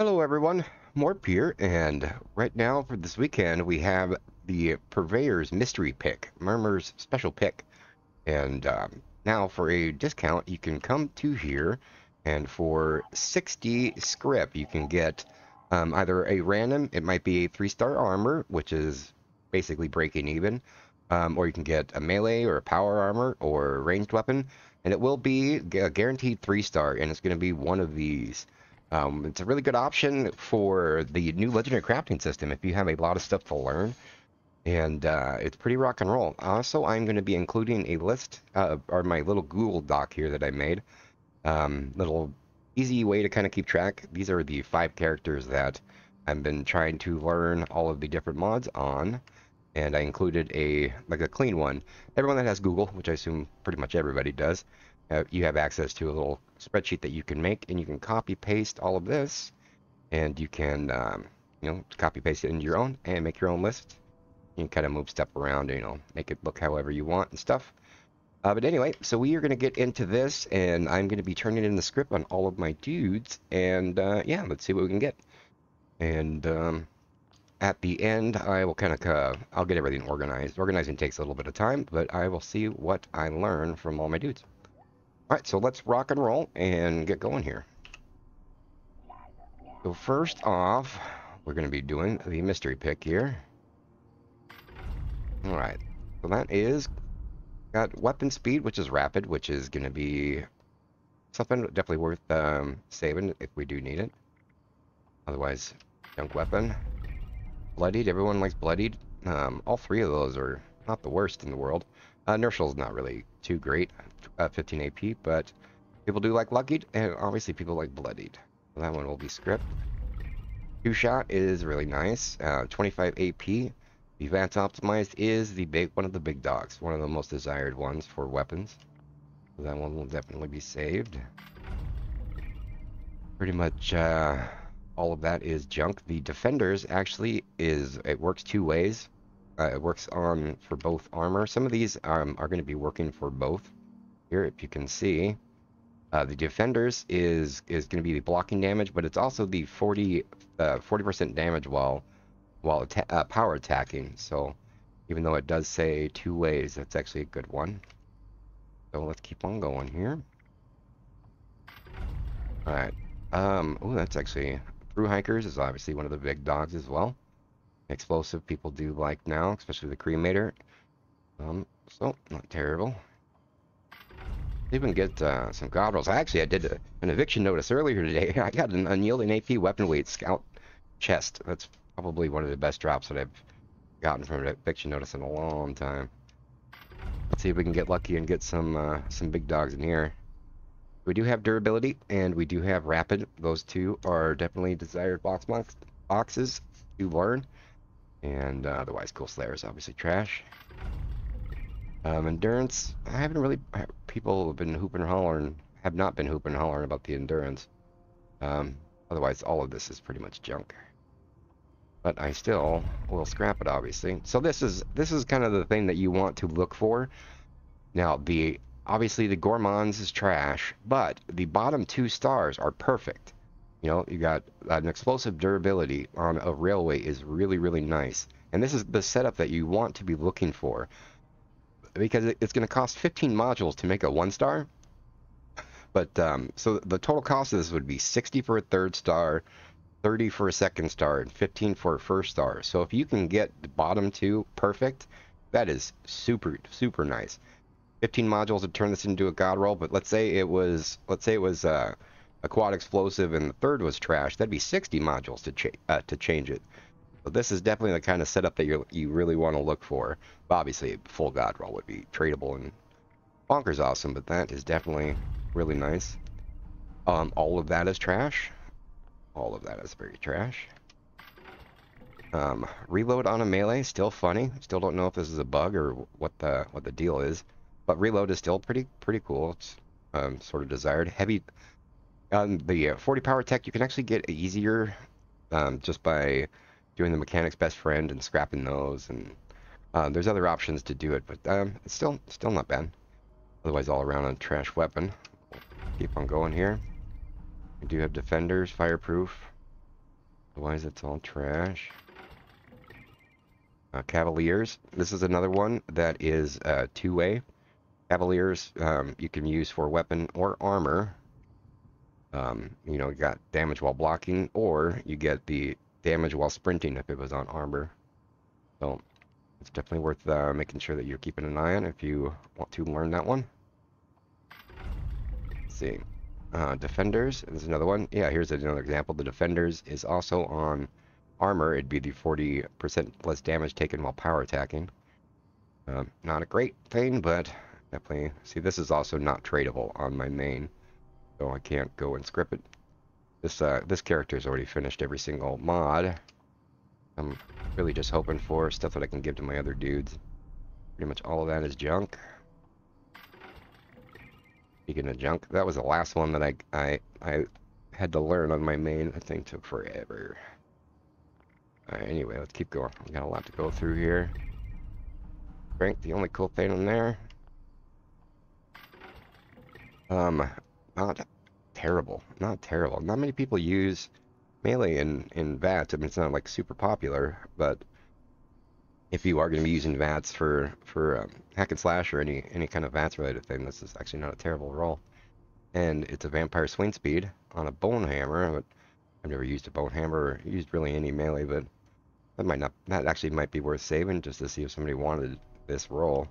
Hello everyone, Morp here, and right now for this weekend we have the Purveyor's Mystery Pick, Murmrgh's Special Pick. And um, now for a discount you can come to here and for 60 scrip you can get um, either a random, it might be a 3-star armor, which is basically breaking even, um, or you can get a melee or a power armor or a ranged weapon, and it will be a guaranteed 3-star, and it's going to be one of these. Um, it's a really good option for the new legendary crafting system if you have a lot of stuff to learn. And uh, it's pretty rock and roll. Also, I'm going to be including a list, uh, or my little Google Doc here that I made. Um, little easy way to kind of keep track. These are the five characters that I've been trying to learn all of the different mods on. And I included a like a clean one. Everyone that has Google, which I assume pretty much everybody does, uh, you have access to a little spreadsheet that you can make, and you can copy paste all of this, and you can um, you know copy paste it into your own and make your own list. You can kind of move stuff around, you know, make it look however you want and stuff. Uh, but anyway, so we are going to get into this, and I'm going to be turning in the script on all of my dudes, and uh, yeah, let's see what we can get. And um, at the end, I will kind of, uh, I'll get everything organized. Organizing takes a little bit of time, but I will see what I learn from all my dudes. Alright, so let's rock and roll and get going here. So first off, we're going to be doing the mystery pick here. Alright, so that is, got weapon speed, which is rapid, which is going to be something definitely worth um, saving if we do need it. Otherwise, junk weapon. Bloodied, everyone likes bloodied. Um, all three of those are not the worst in the world. Uh, is not really too great, uh, 15 AP, but people do like Luckied, and obviously people like Bloodied. That one will be script. Two Shot is really nice, uh, 25 AP. Advanced Optimized is the big one of the big dogs, one of the most desired ones for weapons. So that one will definitely be saved. Pretty much uh, all of that is junk. The Defenders actually is, it works two ways. Uh, it works on for both armor. Some of these um, are going to be working for both. Here, if you can see, uh, the defenders is is going to be the blocking damage, but it's also the 40 uh, 40% damage while while atta uh, power attacking. So even though it does say two ways, that's actually a good one. So let's keep on going here. All right. Um. Oh, that's actually through hikers is obviously one of the big dogs as well explosive people do like now, especially the cremator. Um, so not terrible. Even get uh, some rolls. Actually, I did a, an eviction notice earlier today. I got an unyielding AP weapon weight scout chest. That's probably one of the best drops that I've gotten from an eviction notice in a long time. Let's see if we can get lucky and get some uh, some big dogs in here. We do have durability and we do have rapid. Those two are definitely desired box boxes to learn. And uh, otherwise, Ghoul Slayer is obviously trash. Um, endurance, I haven't really, people have been hooping and hollering, have not been hooping and hollering about the endurance. Um, otherwise, all of this is pretty much junk. But I still will scrap it, obviously. So this is this is kind of the thing that you want to look for. Now, the obviously the Gourmands is trash, but the bottom two stars are perfect. You know, you got an explosive durability on a railway is really, really nice. And this is the setup that you want to be looking for. Because it's going to cost 15 modules to make a one star. But, um, so the total cost of this would be 60 for a third star, 30 for a second star, and 15 for a first star. So if you can get the bottom two perfect, that is super, super nice. 15 modules to turn this into a god roll, but let's say it was, let's say it was, uh, a quad explosive and the third was trash, that'd be 60 modules to, cha uh, to change it. So this is definitely the kind of setup that you you really want to look for. But obviously, full god roll would be tradable and bonkers awesome, but that is definitely really nice. Um, all of that is trash. All of that is very trash. Um, reload on a melee, still funny. Still don't know if this is a bug or what the what the deal is, but reload is still pretty pretty cool. It's um, sort of desired. Heavy on the uh, 40 power tech, you can actually get easier um, just by doing the mechanic's best friend and scrapping those. And uh, there's other options to do it, but um, it's still still not bad. Otherwise, all around a trash weapon. Keep on going here. We do have defenders, fireproof. Otherwise, it's all trash. Uh, Cavaliers. This is another one that is uh, two-way. Cavaliers um, you can use for weapon or armor. Um, you know, you got damage while blocking, or you get the damage while sprinting if it was on armor. So it's definitely worth uh, making sure that you're keeping an eye on if you want to learn that one. Let's see. Uh, defenders, there's another one. Yeah, here's another example. The Defenders is also on armor. It'd be the 40% less damage taken while power attacking. Um, not a great thing, but definitely... See, this is also not tradable on my main, so I can't go and script it. This, uh, this character's already finished every single mod. I'm really just hoping for stuff that I can give to my other dudes. Pretty much all of that is junk. Speaking of junk, that was the last one that I I I had to learn on my main. That thing took forever. Alright, anyway, let's keep going. We got a lot to go through here. Strength, the only cool thing in there. Um, not terrible. Not terrible. Not many people use melee in, in VATS. I mean, it's not like super popular, but if you are going to be using VATS for for um, hack and slash or any any kind of VATS related thing, this is actually not a terrible roll. And it's a vampire swing speed on a bone hammer. But I've never used a bone hammer or used really any melee, but that might not that actually might be worth saving just to see if somebody wanted this roll.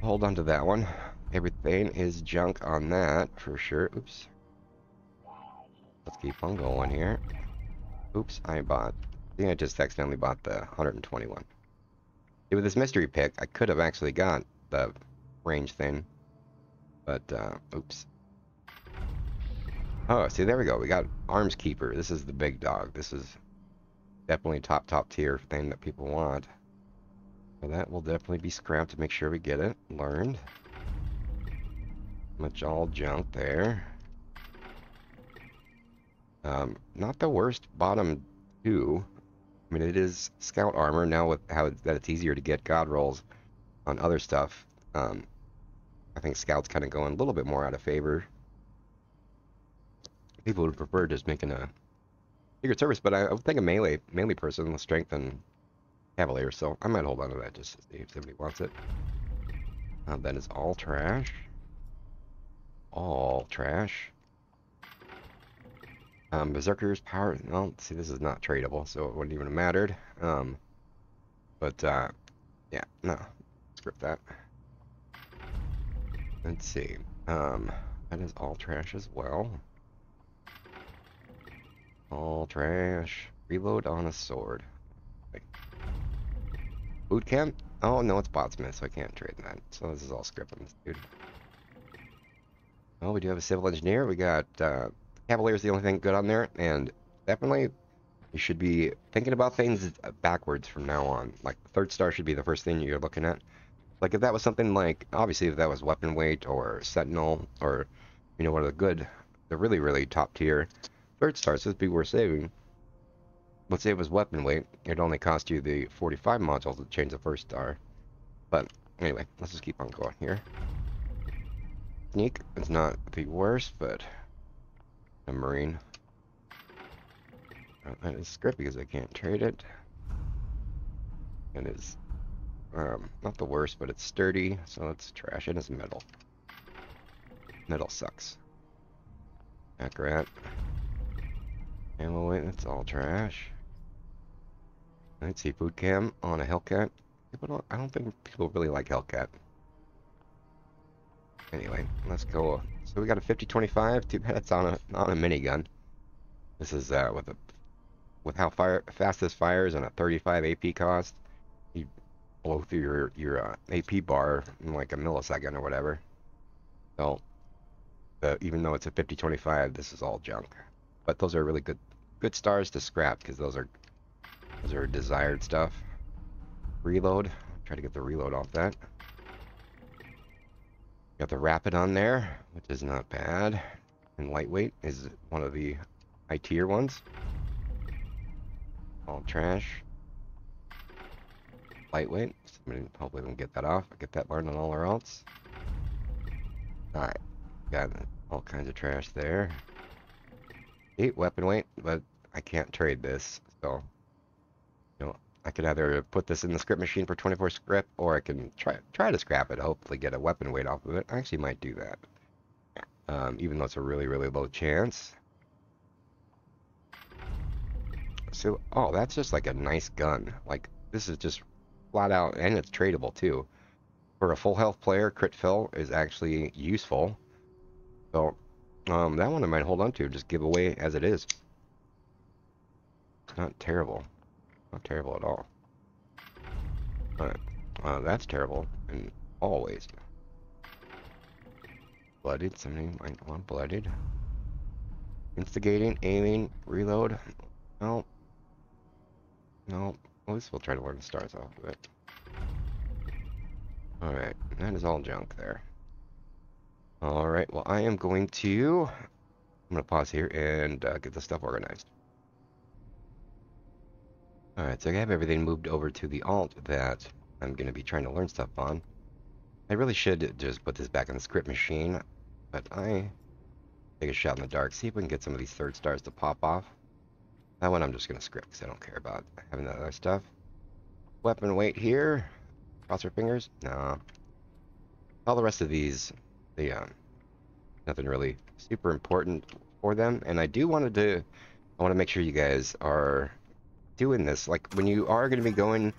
Hold on to that one. Everything is junk on that for sure. Oops. Let's keep on going here. Oops, I bought I think I just accidentally bought the 121. with this mystery pick, I could have actually got the range thing. But, uh, oops. Oh, see, there we go. We got Arms Keeper. This is the big dog. This is definitely top, top tier thing that people want. So that will definitely be scrapped to make sure we get it. Learned. Much all junk there. Um, not the worst bottom two. I mean, it is scout armor now with how that it's easier to get god rolls on other stuff. Um, I think scouts kind of going a little bit more out of favor. People would prefer just making a secret service, but I, I would think a melee melee person with will strengthen cavalier, so I might hold on to that just to see if somebody wants it. Uh, that is all trash. All trash. Um, Berserker's power, well, see, this is not tradable, so it wouldn't even have mattered. Um, but, uh, yeah, no, script that. Let's see, um, that is all trash as well. All trash. Reload on a sword. Wait. Boot camp? Oh, no, it's Botsmith, so I can't trade that. So this is all scripting, dude. Oh, we do have a civil engineer. We got, uh, Cavalier is the only thing good on there, and definitely you should be thinking about things backwards from now on. Like, third star should be the first thing you're looking at. Like, if that was something like, obviously, if that was weapon weight or sentinel or, you know, one of the good, the really, really top tier third stars, this would be worth saving. Let's say it was weapon weight, it'd only cost you the 45 modules to change the first star. But, anyway, let's just keep on going here. Sneak is not the worst, but a marine. Uh, that is script because I can't trade it. and It is um, not the worst, but it's sturdy, so let's trash it as metal. Metal sucks. Akarat. Ammo weight, that's all trash. Let's see, food cam on a Hellcat. People don't, I don't think people really like Hellcat. Anyway, let's go so we got a 50-25. Too bad it's on a on a minigun. This is uh, with a with how fire fast this fires and a 35 AP cost. You blow through your your uh, AP bar in like a millisecond or whatever. So, uh, even though it's a 50-25, this is all junk. But those are really good good stars to scrap because those are those are desired stuff. Reload. Try to get the reload off that. Got the Rapid on there, which is not bad. And Lightweight is one of the high tier ones. All trash. Lightweight. Somebody hopefully can get that off. I get that learned on all our else. Alright. Got all kinds of trash there. eight weapon weight, but I can't trade this, so I can either put this in the script machine for 24 script, or I can try try to scrap it, hopefully get a weapon weight off of it. I actually might do that, um, even though it's a really really low chance. So, oh, that's just like a nice gun. Like this is just flat out, and it's tradable too. For a full health player, crit fill is actually useful. So, um, that one I might hold on to, just give away as it is. It's not terrible. Not terrible at all. Alright. uh, that's terrible in all ways. Blooded, somebody might want blooded. Instigating, aiming, reload. No. No. At least we'll try to learn the stars off of it. Alright, that is all junk there. Alright, well I am going to... I'm going to pause here and uh, get the stuff organized. Alright, so I have everything moved over to the alt that I'm going to be trying to learn stuff on. I really should just put this back in the script machine, but I take a shot in the dark, see if we can get some of these third stars to pop off. That one I'm just going to script because I don't care about having that other stuff. Weapon weight here. Cross our fingers? No. All the rest of these, they, um, nothing really super important for them. And I do wanted to, I want to make sure you guys are doing this. Like, when you are going to be going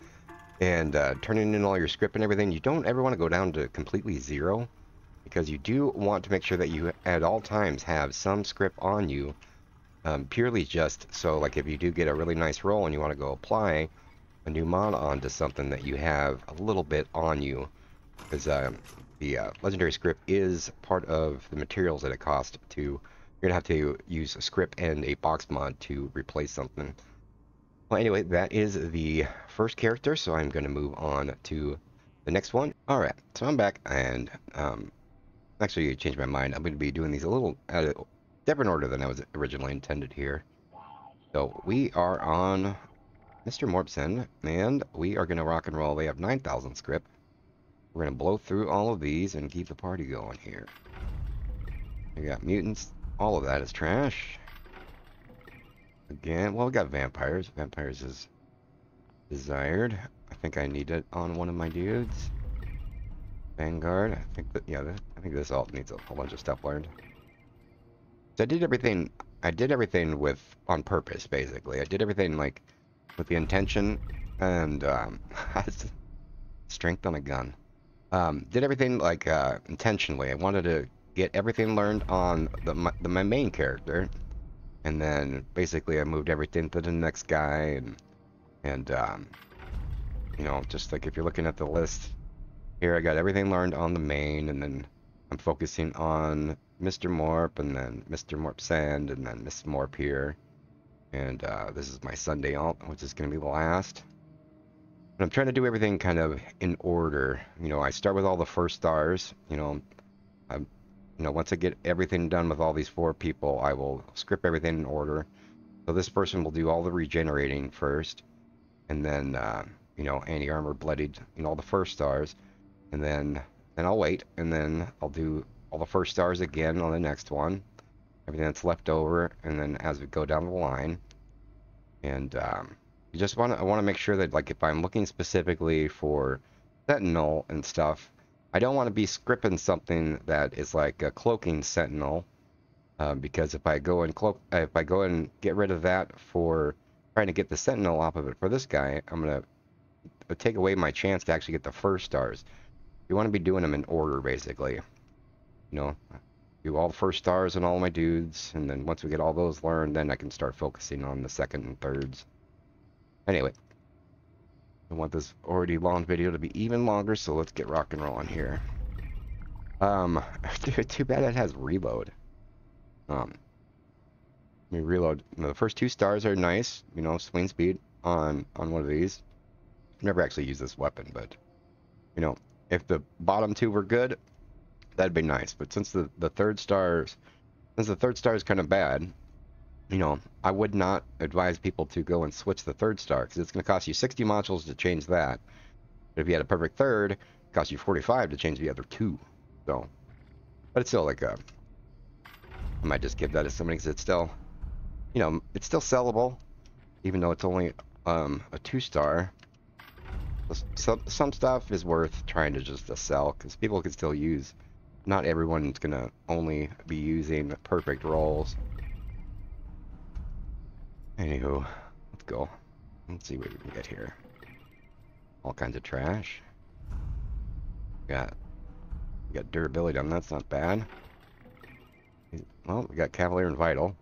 and uh, turning in all your script and everything, you don't ever want to go down to completely zero. Because you do want to make sure that you, at all times, have some script on you. Um, purely just so, like, if you do get a really nice roll and you want to go apply a new mod onto something that you have a little bit on you. Because um, the uh, legendary script is part of the materials that it costs to... You're going to have to use a script and a box mod to replace something. Well, anyway, that is the first character, so I'm going to move on to the next one. Alright, so I'm back, and um, actually changed my mind. I'm going to be doing these a little different order than I was originally intended here. So we are on Mr. Morpsend, and we are going to rock and roll. They have 9,000 script. We're going to blow through all of these and keep the party going here. We got mutants. All of that is trash. Again, well, we got vampires. Vampires is desired. I think I need it on one of my dudes. Vanguard. I think that, yeah, I think this alt needs a whole bunch of stuff learned. So I did everything, I did everything with, on purpose, basically. I did everything, like, with the intention and, um, strength on a gun. Um, did everything, like, uh, intentionally. I wanted to get everything learned on the, my, the, my main character and then basically I moved everything to the next guy and and um, you know just like if you're looking at the list here I got everything learned on the main and then I'm focusing on Mr. Morp and then Mr. Morpsend and then Miss Morp here and uh, this is my Sunday alt which is gonna be the last and I'm trying to do everything kind of in order you know I start with all the first stars you know I'm you know, once I get everything done with all these four people, I will script everything in order. So this person will do all the regenerating first, and then, uh, you know, anti-armor, bloodied, you know, all the first stars, and then, then I'll wait, and then I'll do all the first stars again on the next one, everything that's left over, and then as we go down the line, and um, you just want to, I want to make sure that, like, if I'm looking specifically for Sentinel and stuff, I don't want to be scripting something that is like a cloaking sentinel, uh, because if I go and cloak, if I go and get rid of that for trying to get the sentinel off of it for this guy, I'm gonna take away my chance to actually get the first stars. You want to be doing them in order, basically. You know, do all the first stars and all my dudes, and then once we get all those learned, then I can start focusing on the second and thirds. Anyway, I want this already long video to be even longer, so let's get rock and rolling here. Um, too bad it has reload. Um, let me reload. You know, the first two stars are nice, you know, swing speed on on one of these. Never actually used this weapon, but you know, if the bottom two were good, that'd be nice. But since the the third stars, since the third star is kind of bad, you know, I would not advise people to go and switch the third star because it's going to cost you 60 modules to change that. But if you had a perfect third, it costs you 45 to change the other two. So, but it's still like a. I might just give that to somebody because it's still you know, it's still sellable, even though it's only um, a two star. Some some stuff is worth trying to just uh, sell because people can still use. Not everyone's gonna only be using perfect rolls. Anywho, let's go. Let's see what we can get here. All kinds of trash. Got we got durability on that's not bad. Well, we got Cavalier and Vital.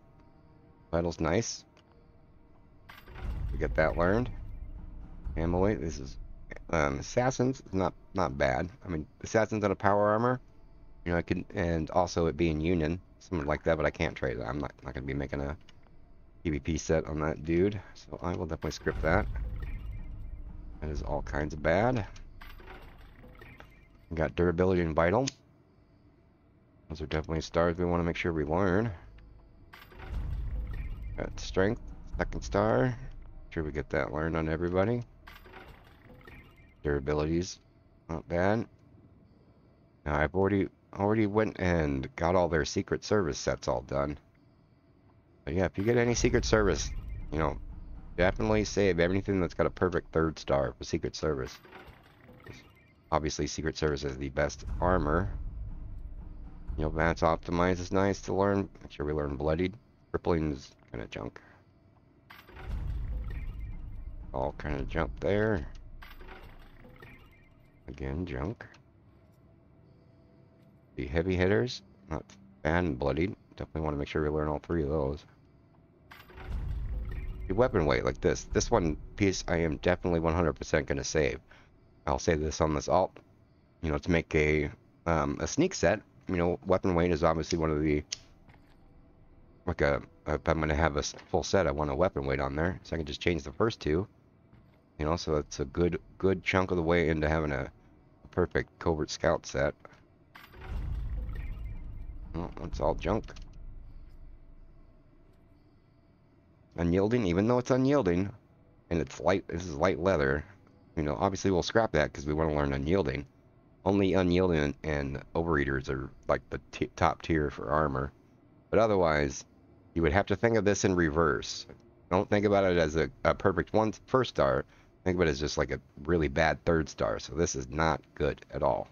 Vital's nice. We get that learned. Ammo weight, this is um, Assassins not not bad. I mean, Assassins on a power armor, you know, I could, and also it being Union, something like that. But I can't trade it. I'm not not gonna be making a PvP set on that dude, so I will definitely script that. That is all kinds of bad. We got durability and vital. Those are definitely stars we want to make sure we learn. Got strength, second star. Make sure we get that learned on everybody. Durabilities, not bad. Now I've already already went and got all their Secret Service sets all done. But yeah, if you get any Secret Service, you know, definitely save everything that's got a perfect third star for Secret Service. Obviously, Secret Service is the best armor. You know, that's optimized is nice to learn. Make sure we learn Bloodied. Crippling is kind of junk. All kind of junk there. Again, junk. The heavy hitters, not and bloodied. Definitely want to make sure we learn all three of those. The weapon weight, like this. This one piece I am definitely 100% going to save. I'll save this on this alt, you know, to make a, um, a sneak set. You know, weapon weight is obviously one of the, like a, if I'm going to have a full set, I want a weapon weight on there. So I can just change the first two. You know, so it's a good, good chunk of the way into having a, a perfect covert scout set. Well, it's all junk. Unyielding, even though it's unyielding, and it's light, this is light leather, you know, obviously we'll scrap that because we want to learn unyielding. Only unyielding and overeaters are like the top tier for armor. But otherwise, you would have to think of this in reverse. Don't think about it as a, a perfect one first star. Think of it as just like a really bad third star. So this is not good at all.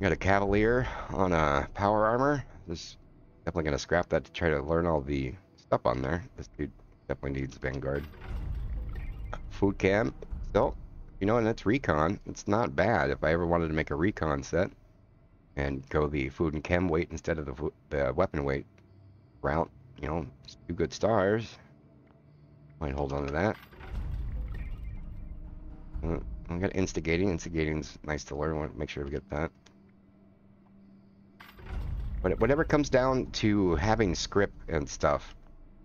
Got a Cavalier on a power armor. This definitely gonna scrap that to try to learn all the stuff on there. This dude definitely needs Vanguard. Food cam, still, you know, and it's recon. It's not bad if I ever wanted to make a recon set and go the food and chem weight instead of the, the weapon weight route. You know, two good stars. Might hold on to that. Uh, I got instigating. Instigating's nice to learn. Make sure we get that. But whatever comes down to having script and stuff,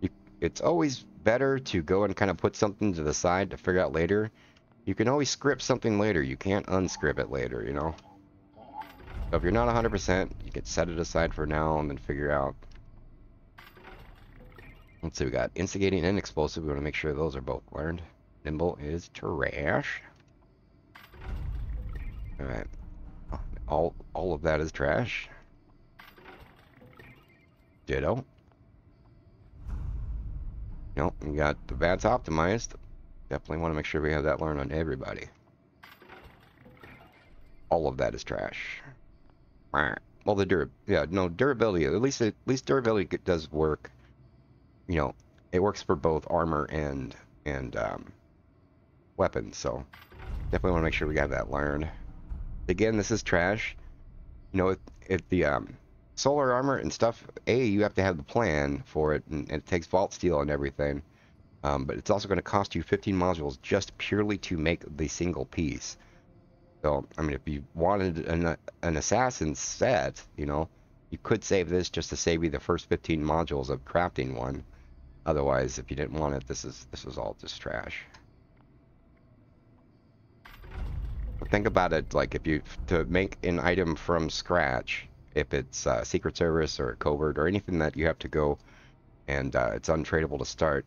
you, it's always better to go and kind of put something to the side to figure out later. You can always script something later. You can't unscript it later, you know? So if you're not 100%, you can set it aside for now and then figure out. Let's see, we got instigating and explosive. We want to make sure those are both learned. Nimble is trash. Alright. All, all of that is trash. Ditto. Nope, we got the VATS optimized. Definitely want to make sure we have that learned on everybody. All of that is trash. Well, the dur yeah, no durability. At least, at least durability does work. You know, it works for both armor and and um, weapons. So definitely want to make sure we got that learned. Again, this is trash. You know, if, if the um, solar armor and stuff, A, you have to have the plan for it, and, and it takes vault steel and everything. Um, but it's also going to cost you 15 modules just purely to make the single piece. So, I mean, if you wanted an, an assassin set, you know, you could save this just to save you the first 15 modules of crafting one. Otherwise, if you didn't want it, this is this is all just trash. Think about it like if you to make an item from scratch, if it's uh, Secret Service or Covert or anything that you have to go and uh, it's untradeable to start,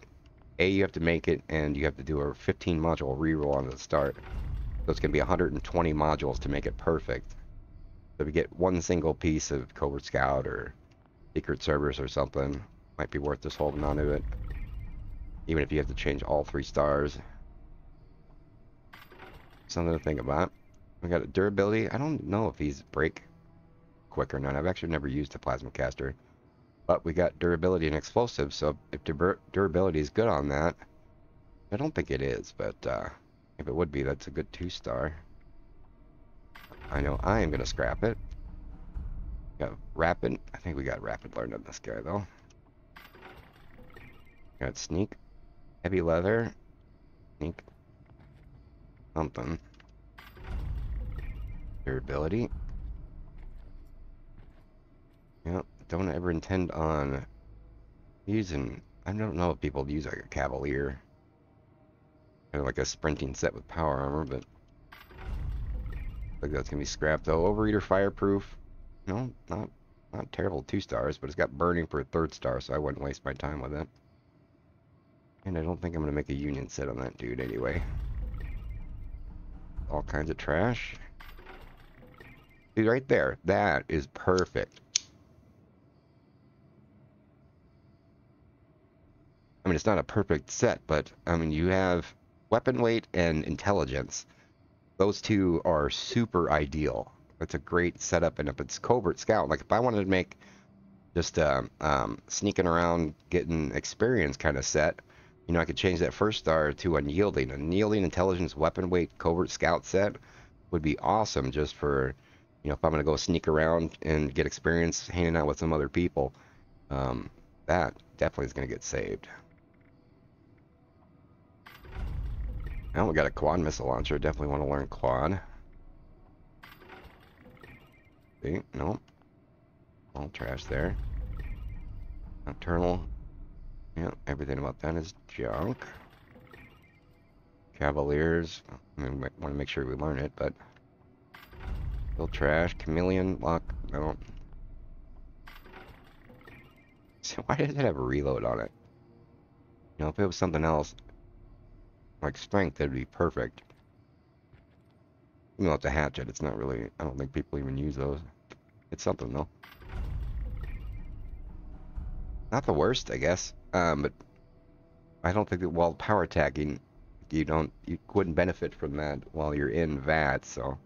A, you have to make it and you have to do a 15 module reroll on the start. So it's going to be 120 modules to make it perfect. So if you get one single piece of Covert Scout or secret Service or something. Might be worth just holding on to it. Even if you have to change all three stars. Something to think about. We got a durability. I don't know if these break quick or not. I've actually never used a plasma caster. But we got durability and explosive, so if dur durability is good on that, I don't think it is, but uh, if it would be, that's a good two star. I know I am going to scrap it. Got rapid. I think we got rapid learned on this guy, though. Got sneak. Heavy leather. Sneak. Something. Durability. Yep, don't ever intend on using... I don't know if people use like a Cavalier. Kind of like a sprinting set with power armor, but... Think that's to be scrapped though. Overeater fireproof. No, not not terrible two stars, but it's got burning for a third star, so I wouldn't waste my time with it. And I don't think I'm to make a union set on that dude anyway. All kinds of trash. See, right there. That is perfect. I mean, it's not a perfect set, but, I mean, you have weapon weight and intelligence. Those two are super ideal. It's a great setup, and if it's covert scout, like if I wanted to make just a um, um, sneaking around, getting experience kind of set, you know, I could change that first star to unyielding. A unyielding intelligence weapon weight covert scout set would be awesome just for, you know, if I'm going to go sneak around and get experience hanging out with some other people. Um, that definitely is going to get saved. Now we got a quad missile launcher. Definitely want to learn quad. See? Nope. All trash there. Nocturnal. Yeah, everything about that is junk. Cavaliers. I mean, we want to make sure we learn it, but... Still trash. Chameleon. Lock. No. So why does it have a reload on it? You know, if it was something else, like strength, that'd be perfect. You know, it's a hatchet. It's not really. I don't think people even use those. It's something though. Not the worst, I guess. Um, but I don't think that while power attacking, you don't, you wouldn't benefit from that while you're in VAT. So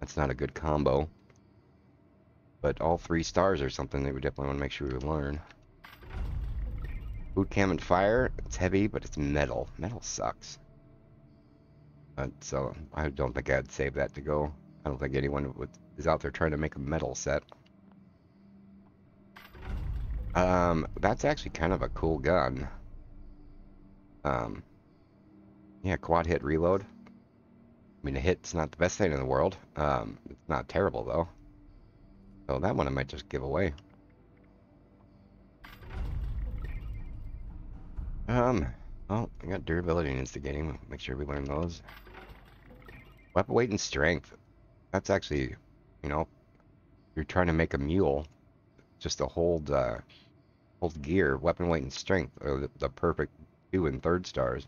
that's not a good combo. But all three stars are something that we definitely want to make sure we learn. Boot cam and fire, it's heavy, but it's metal. Metal sucks. So, I don't think I'd save that to go. I don't think anyone would, is out there trying to make a metal set. Um, that's actually kind of a cool gun. Um, yeah, quad hit reload. I mean, a hit's not the best thing in the world. Um, it's not terrible, though. So that one I might just give away. Um, oh, I got durability and instigating. Make sure we learn those. Weapon weight and strength. That's actually, you know, you're trying to make a mule just to hold, uh, hold gear. Weapon weight and strength are the, the perfect two and third stars.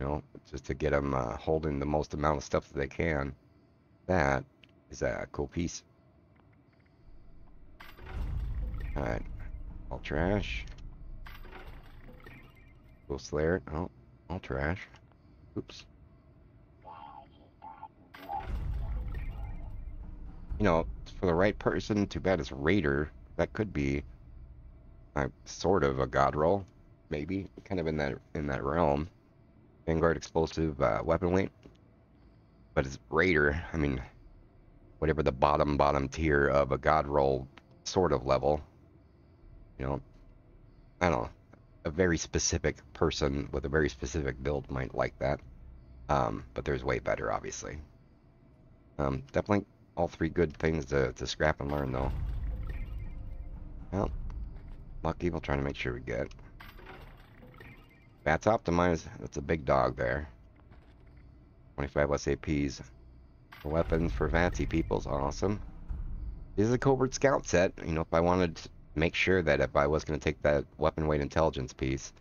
You know, just to get them uh, holding the most amount of stuff that they can. That is a cool piece. Alright. All trash. Ghoul Slayer. It. Oh, all trash. Oops. You know, for the right person, too bad it's Raider. That could be uh, sort of a god roll, maybe, kind of in that in that realm. Vanguard explosive uh, weapon weight, but it's Raider. I mean, whatever the bottom bottom tier of a god roll sort of level. You know, I don't know a very specific person with a very specific build might like that. Um, but there's way better, obviously. Um, definitely all three good things to, to scrap and learn, though. Well, lucky we'll try to make sure we get. VATS optimized. That's a big dog there. 25 SAPs. Weapons for fancy people's awesome. This is a covert scout set. You know, if I wanted make sure that if I was going to take that weapon weight intelligence piece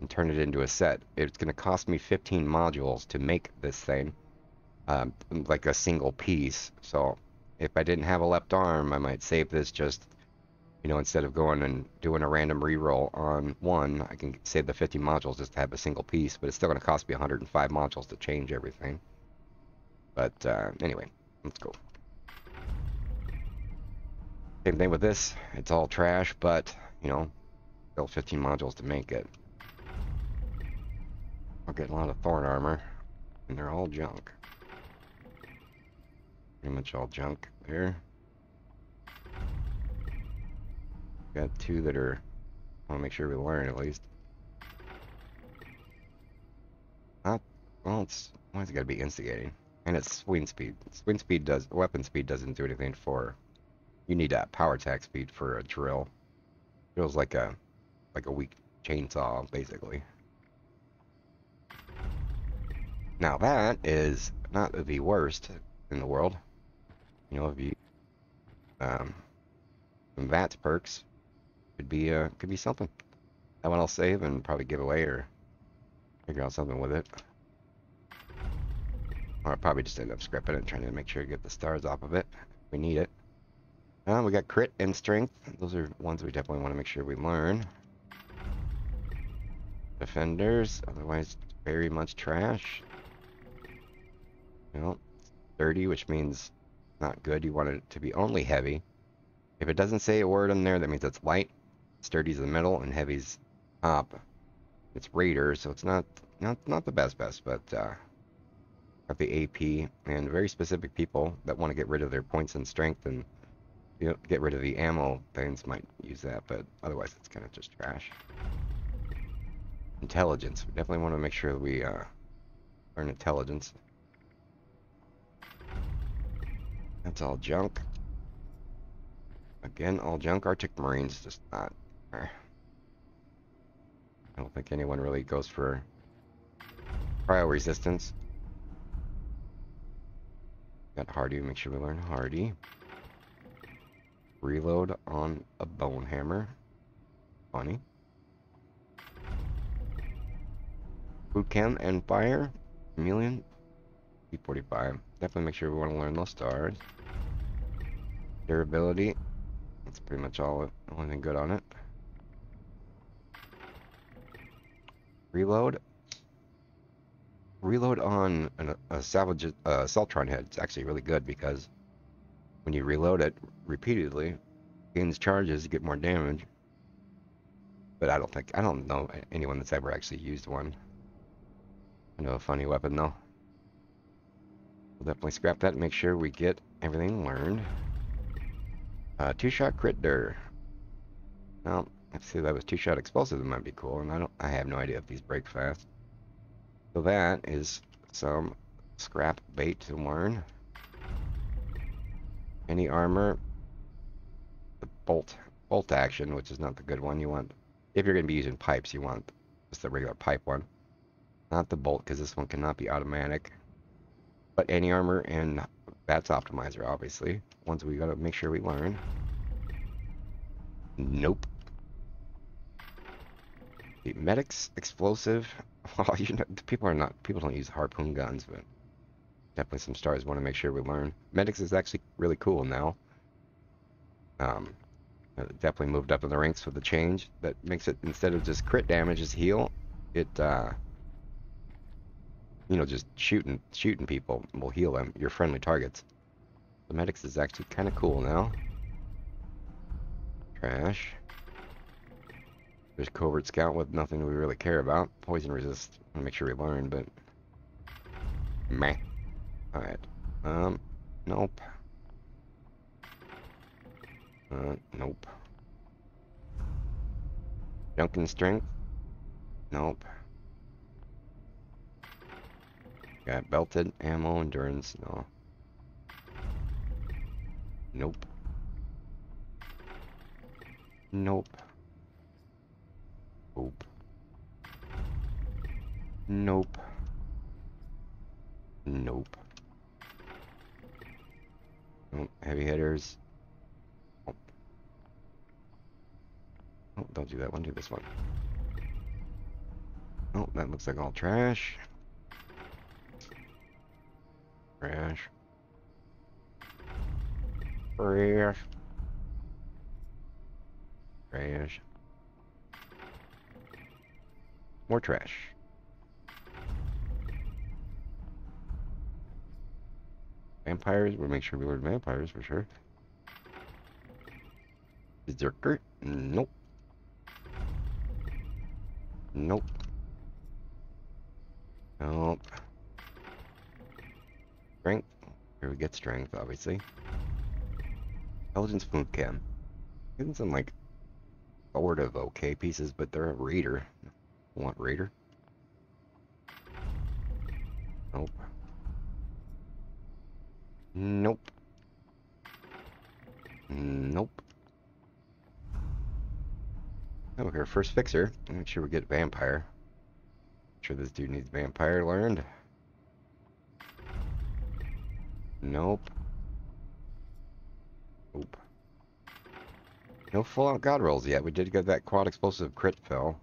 and turn it into a set, it's going to cost me 15 modules to make this thing, um, like a single piece. So if I didn't have a left arm, I might save this just you know, instead of going and doing a random reroll on one, I can save the 50 modules just to have a single piece, but it's still going to cost me 105 modules to change everything. But uh, anyway, let's go. Same thing with this. It's all trash, but, you know, still 15 modules to make it. I'll get a lot of thorn armor, and they're all junk. Pretty much all junk there. Got two that are. I want to make sure we learn at least. Not. Well, it's. Why's it got to be instigating? And it's swing speed. Swing speed does. Weapon speed doesn't do anything for. You need that power attack speed for a drill. Feels like a, like a weak chainsaw, basically. Now that is not the worst in the world. You know, if you um, some perks could be uh could be something. That one I'll save and probably give away or figure out something with it. Or I'll probably just end up scrapping it, trying to make sure to get the stars off of it. We need it. Uh, we got crit and strength. Those are ones we definitely want to make sure we learn. Defenders, otherwise very much trash. You know, 30, which means not good. You want it to be only heavy. If it doesn't say a word in there, that means it's light. Sturdy's the middle and heavy's top. It's Raider, so it's not not not the best best, but uh, the AP and very specific people that want to get rid of their points and strength and you know, get rid of the ammo things might use that, but otherwise it's kind of just trash. Intelligence. We definitely want to make sure we uh, learn intelligence. That's all junk. Again, all junk. Arctic Marines just not. I don't think anyone really goes for cryo resistance. Got Hardy. Make sure we learn Hardy. Reload on a bone hammer. Funny. Boot camp and fire. Chameleon. P45. Definitely make sure we want to learn those stars. Durability. That's pretty much all only thing good on it. Reload. Reload on an, a salvage uh, Assaultron head. It's actually really good because when you reload it repeatedly, gains charges, you get more damage. But I don't think I don't know anyone that's ever actually used one. I know a funny weapon though. We'll definitely scrap that and make sure we get everything learned. Uh, two-shot crit dir. Well, let's see that was two-shot explosive. It might be cool, and I don't. I have no idea if these break fast. So that is some scrap bait to learn. Any armor. The bolt bolt action, which is not the good one. You want if you're going to be using pipes, you want just the regular pipe one, not the bolt, because this one cannot be automatic. But any armor and VATS optimizer, obviously. Ones we gotta make sure we learn. Nope. The medics, explosive. Well, you know, people are not. People don't use harpoon guns, but definitely some stars want to make sure we learn. Medics is actually really cool now. Um, definitely moved up in the ranks with the change that makes it instead of just crit damage, is heal. It uh, you know, just shooting shooting people will heal them, your friendly targets. The medics is actually kind of cool now. Trash. There's covert scout with nothing we really care about. Poison resist. I'll make sure we learn, but meh. Alright. Um, nope. Uh, nope. Junkin strength? Nope. Got belted ammo, endurance, no. Nope. Nope. Nope. Nope. Nope. Nope. Heavy hitters. Oh. oh, don't do that one. Do this one. Oh, that looks like all trash. Trash. Trash. Trash. More trash. Vampires, we'll make sure we learn vampires for sure. Berserker? Nope. Nope. Nope. Strength. Here we get strength, obviously. Intelligence food chem. Getting some like sort of okay pieces, but they're a raider. Want raider? Nope. Nope. Nope. Oh, here, first fixer. Make sure we get vampire. Make sure this dude needs vampire learned. Nope. Nope. No full out god rolls yet. We did get that quad explosive crit fill.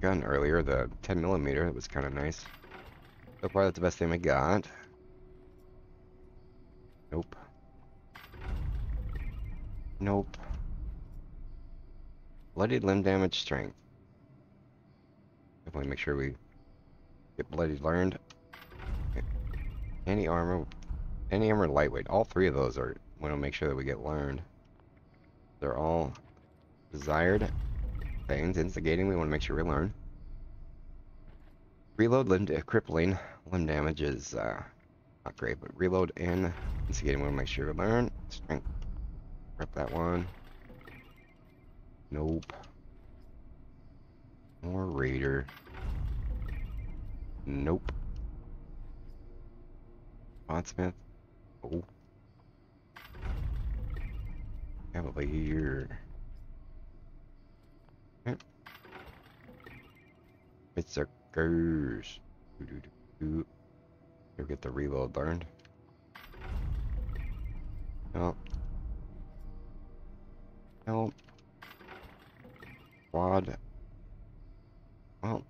Gun earlier, the 10 millimeter. That was kind of nice. So far, that's the best thing we got. Nope. Nope. Bloodied limb damage strength. Definitely make sure we get bloodied learned. Any armor, any armor lightweight. All three of those are. we Want to make sure that we get learned. They're all desired things. Instigating. We want to make sure we learn. Reload limb crippling limb damage is uh, not great, but reload and instigating. To make sure we learn. Strength. Rep that one. Nope. More raider. Nope. Bondsmith. Oh. Cavalier. Yep. Berserkers. Doo -doo -doo You'll get the reload learned. Nope. Nope. Quad. Well,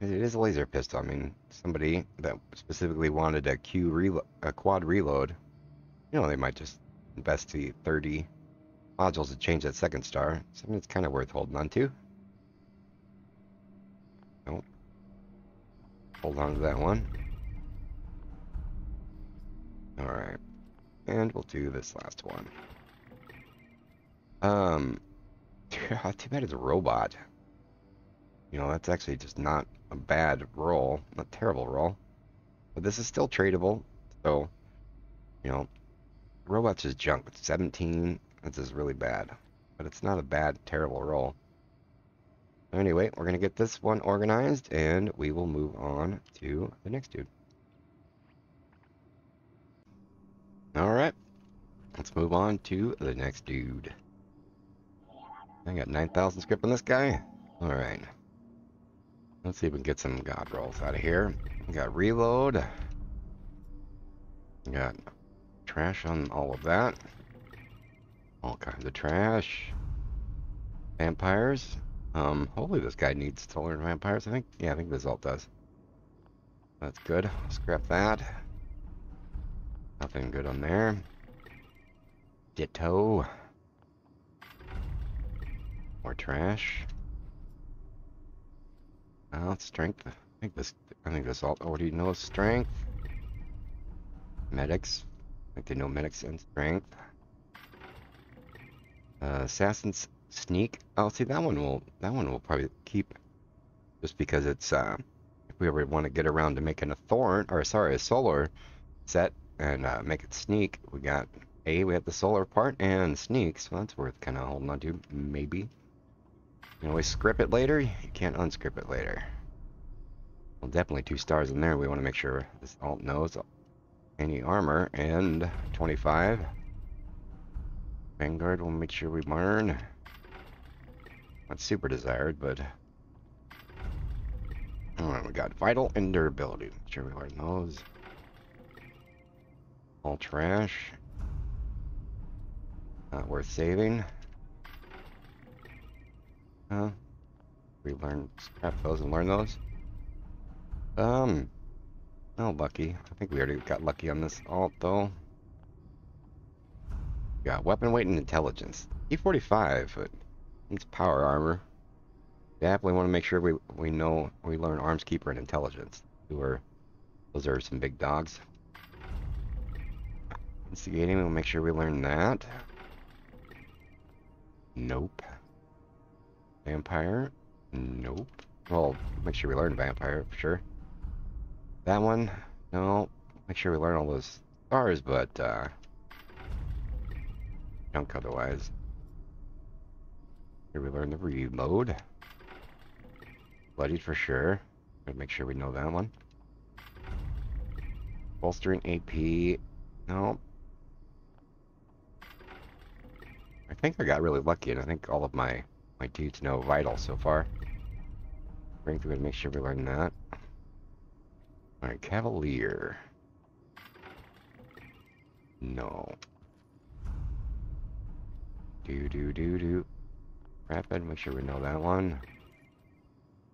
it is a laser pistol. I mean, somebody that specifically wanted a Q reload, a quad reload, you know, they might just invest the 30 modules to change that second star. Something that's kind of worth holding on to. Nope. Hold on to that one. Alright. And we'll do this last one. Um, too bad it's a robot. You know, that's actually just not a bad roll. Not terrible roll. But this is still tradable. So, you know, robots is junk. 17, this is really bad. But it's not a bad, terrible roll. Anyway, we're going to get this one organized, and we will move on to the next dude. Alright, let's move on to the next dude. I got 9,000 script on this guy. Alright. Let's see if we can get some god rolls out of here. We got reload. We got trash on all of that. All kinds of trash. Vampires. Um, hopefully this guy needs to learn vampires. I think, yeah, I think this all does. That's good. Scrap that. Nothing good on there. Ditto. More trash. Oh, strength. I think this. I think this alt already knows strength. Medics. I think they know medics and strength. Uh, assassins sneak. Oh, see that one will. That one will probably keep. Just because it's. Uh, if we ever want to get around to making a thorn, or sorry, a solar set and uh, make it sneak, we got a. We have the solar part and sneak, so that's worth kind of holding on to, maybe. You can always script it later, you can't unscript it later. Well, definitely two stars in there. We want to make sure this alt knows any armor. And 25. Vanguard, we'll make sure we burn. Not super desired, but... Alright, we got Vital and Durability. Sure we learn those. All trash. Not worth saving. Huh? We learn scrap those and learn those. Um, oh, lucky. I think we already got lucky on this alt, though. Yeah, weapon weight and intelligence. T45, but it's power armor. Definitely want to make sure we we know we learn arms keeper and intelligence. Who are those are some big dogs. Instigating, we'll make sure we learn that. Nope. Vampire? Nope. Well, make sure we learn vampire for sure. That one? No. Make sure we learn all those stars, but uh junk otherwise. Here we learn the reload. Bloodied for sure. Gotta make sure we know that one. Bolstering AP. No. I think I got really lucky, and I think all of my, my dudes know vital so far. Strength, we gotta make sure we learn that. Alright, Cavalier. No. Do do do do. Rapid, make sure we know that one.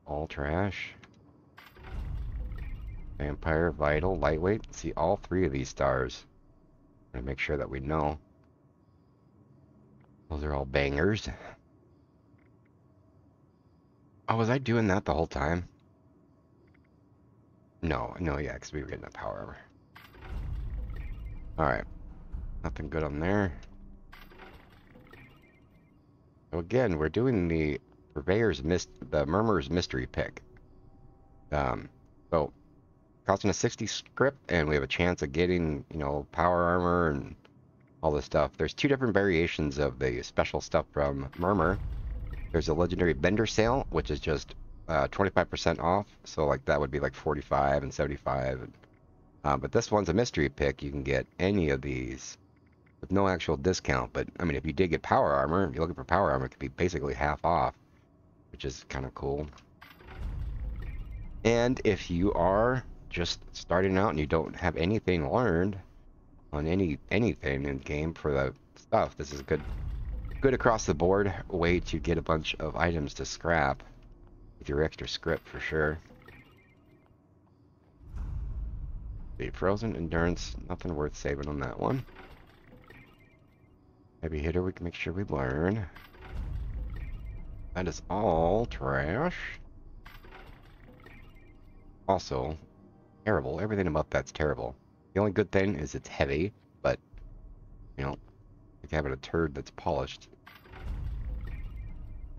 All trash. Vampire, Vital, Lightweight. See all three of these stars. Gonna make sure that we know. Those are all bangers. Oh, was I doing that the whole time? No, no, yeah, because we were getting that power. Alright. Nothing good on there. Again, we're doing the Purveyor's Mist, the Murmrgh's Mystery Pick. Um, so, costing a 60 script, and we have a chance of getting, you know, power armor and all this stuff. There's two different variations of the special stuff from Murmur. There's a legendary Bender sale, which is just 25% uh, off. So, like, that would be like 45 and 75. And, uh, but this one's a mystery pick. You can get any of these with no actual discount. But I mean, if you did get power armor, if you're looking for power armor, it could be basically half off, which is kind of cool. And if you are just starting out and you don't have anything learned on any anything in game for the stuff, this is a good, good across the board way to get a bunch of items to scrap with your extra script for sure. The frozen endurance, nothing worth saving on that one. Heavy hitter, we can make sure we learn. That is all trash. Also, terrible. Everything about that's terrible. The only good thing is it's heavy, but, you know, like having a turd that's polished.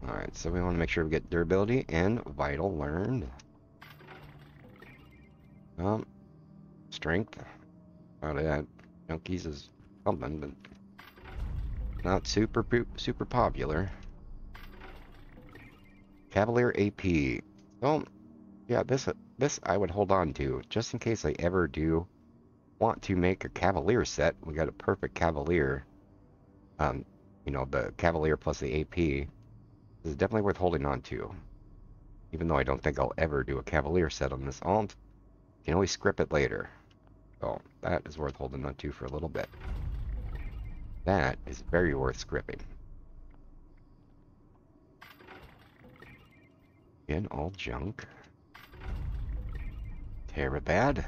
Alright, so we want to make sure we get durability and vital learned. Um, strength. Out of that. Junkies is something, but not super super popular. Cavalier AP. Well, yeah, this this I would hold on to just in case I ever do want to make a Cavalier set. We got a perfect Cavalier. Um, you know, the Cavalier plus the AP. This is definitely worth holding on to. Even though I don't think I'll ever do a Cavalier set on this alt. You can always script it later. So that is worth holding on to for a little bit. That is very worth scripting. Again, all junk. Terra bad.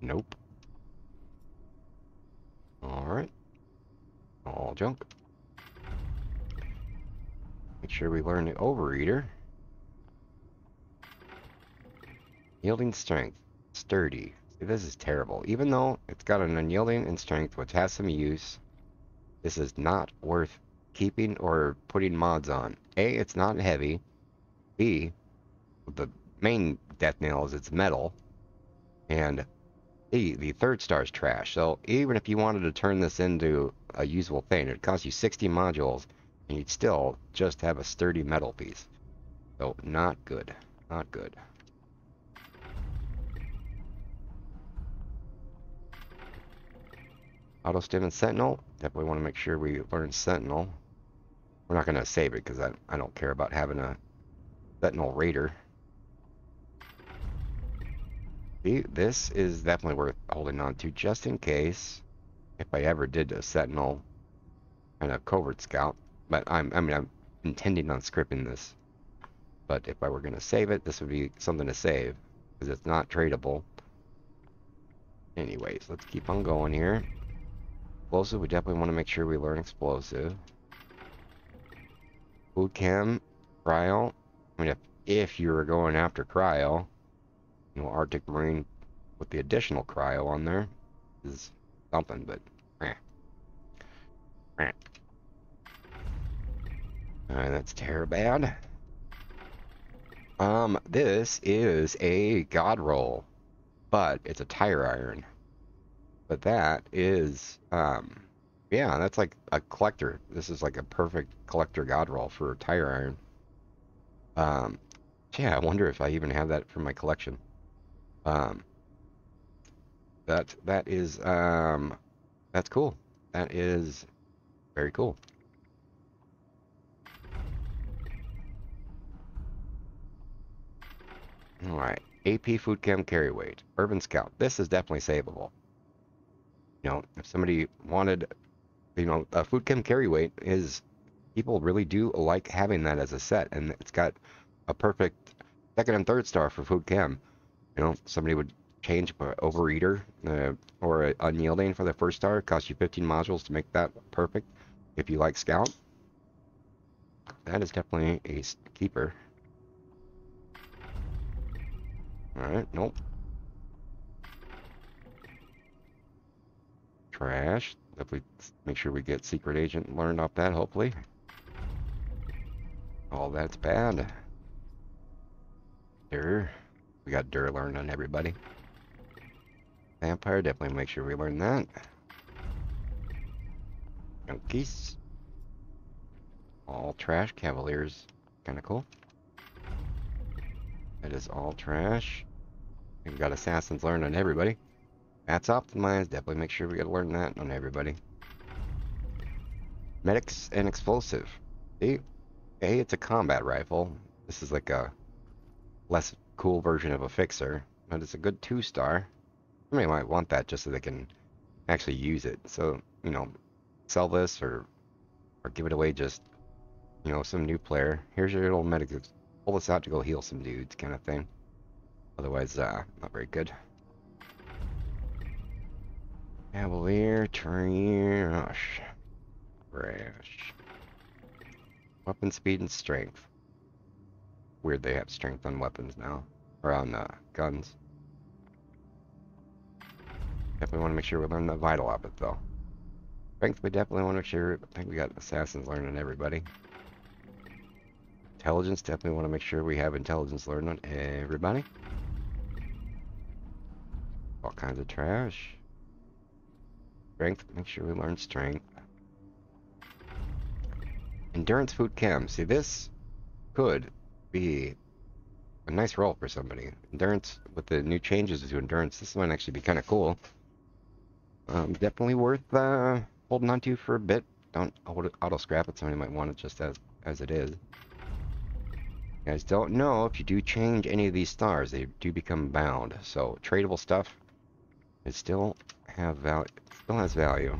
Nope. Alright. All junk. Make sure we learn the overeater. Yielding strength. Sturdy. This is terrible. Even though it's got an unyielding in strength, which has some use, this is not worth keeping or putting mods on. A, it's not heavy. B, the main death nail is it's metal. And E, the third star is trash. So even if you wanted to turn this into a usable thing, it'd cost you 60 modules, and you'd still just have a sturdy metal piece. So not good. Not good. Auto stim and Sentinel. Definitely want to make sure we learn Sentinel. We're not going to save it because I, I don't care about having a Sentinel Raider. See, this is definitely worth holding on to just in case if I ever did a Sentinel and a covert scout. But I'm, I mean, I'm intending on scripting this. But if I were going to save it, this would be something to save because it's not tradable. Anyways, let's keep on going here. Explosive, we definitely want to make sure we learn explosive. Food chem, cryo. I mean, if, if you were going after cryo, you know, Arctic Marine with the additional cryo on there is something, but eh. Alright, that's terrible bad. Um, this is a god roll, but it's a tire iron. But that is, um, yeah, that's like a collector. This is like a perfect collector god roll for tire iron. Um, yeah, I wonder if I even have that for my collection. Um, that that is um, that's cool. That is very cool. Alright, AP Food Chem Carry Weight. Urban Scout. This is definitely savable. You know, if somebody wanted, you know, a Food Chem Carry Weight is, people really do like having that as a set, and it's got a perfect second and third star for Food Chem. You know, somebody would change Overeater uh, or Unyielding for the first star. It costs you 15 modules to make that perfect. If you like Scout, that is definitely a keeper. Alright, nope. Trash. Definitely make sure we get secret agent learned off that, hopefully. All that's bad. Dur. We got Dur learned on everybody. Vampire, definitely make sure we learn that. Junkies. All trash. Cavaliers. Kinda cool. That is all trash. We've got assassins learned on everybody. That's optimized. Definitely make sure we gotta learn that on everybody. Medics and explosive. See? Hey, it's a combat rifle. This is like a less cool version of a fixer, but it's a good two star. Somebody might want that just so they can actually use it. So, you know, sell this or or give it away just, you know, some new player. Here's your little medic pull this out to go heal some dudes kind of thing. Otherwise, uh, not very good. Cavalier, Trash. Rash. Weapon speed and strength. Weird they have strength on weapons now. Or on uh, guns. Definitely want to make sure we learn the vital of it though. Strength we definitely want to make sure I think we got assassins learning everybody. Intelligence, definitely want to make sure we have intelligence learned on everybody. All kinds of trash. Strength, make sure we learn strength. Endurance food chem. See, this could be a nice role for somebody. Endurance, with the new changes to endurance, this might actually be kind of cool. Um, definitely worth uh, holding on to for a bit. Don't auto scrap it. Somebody might want it just as as it is. You guys don't know if you do change any of these stars, they do become bound. So tradable stuff, it still have value. Still has value.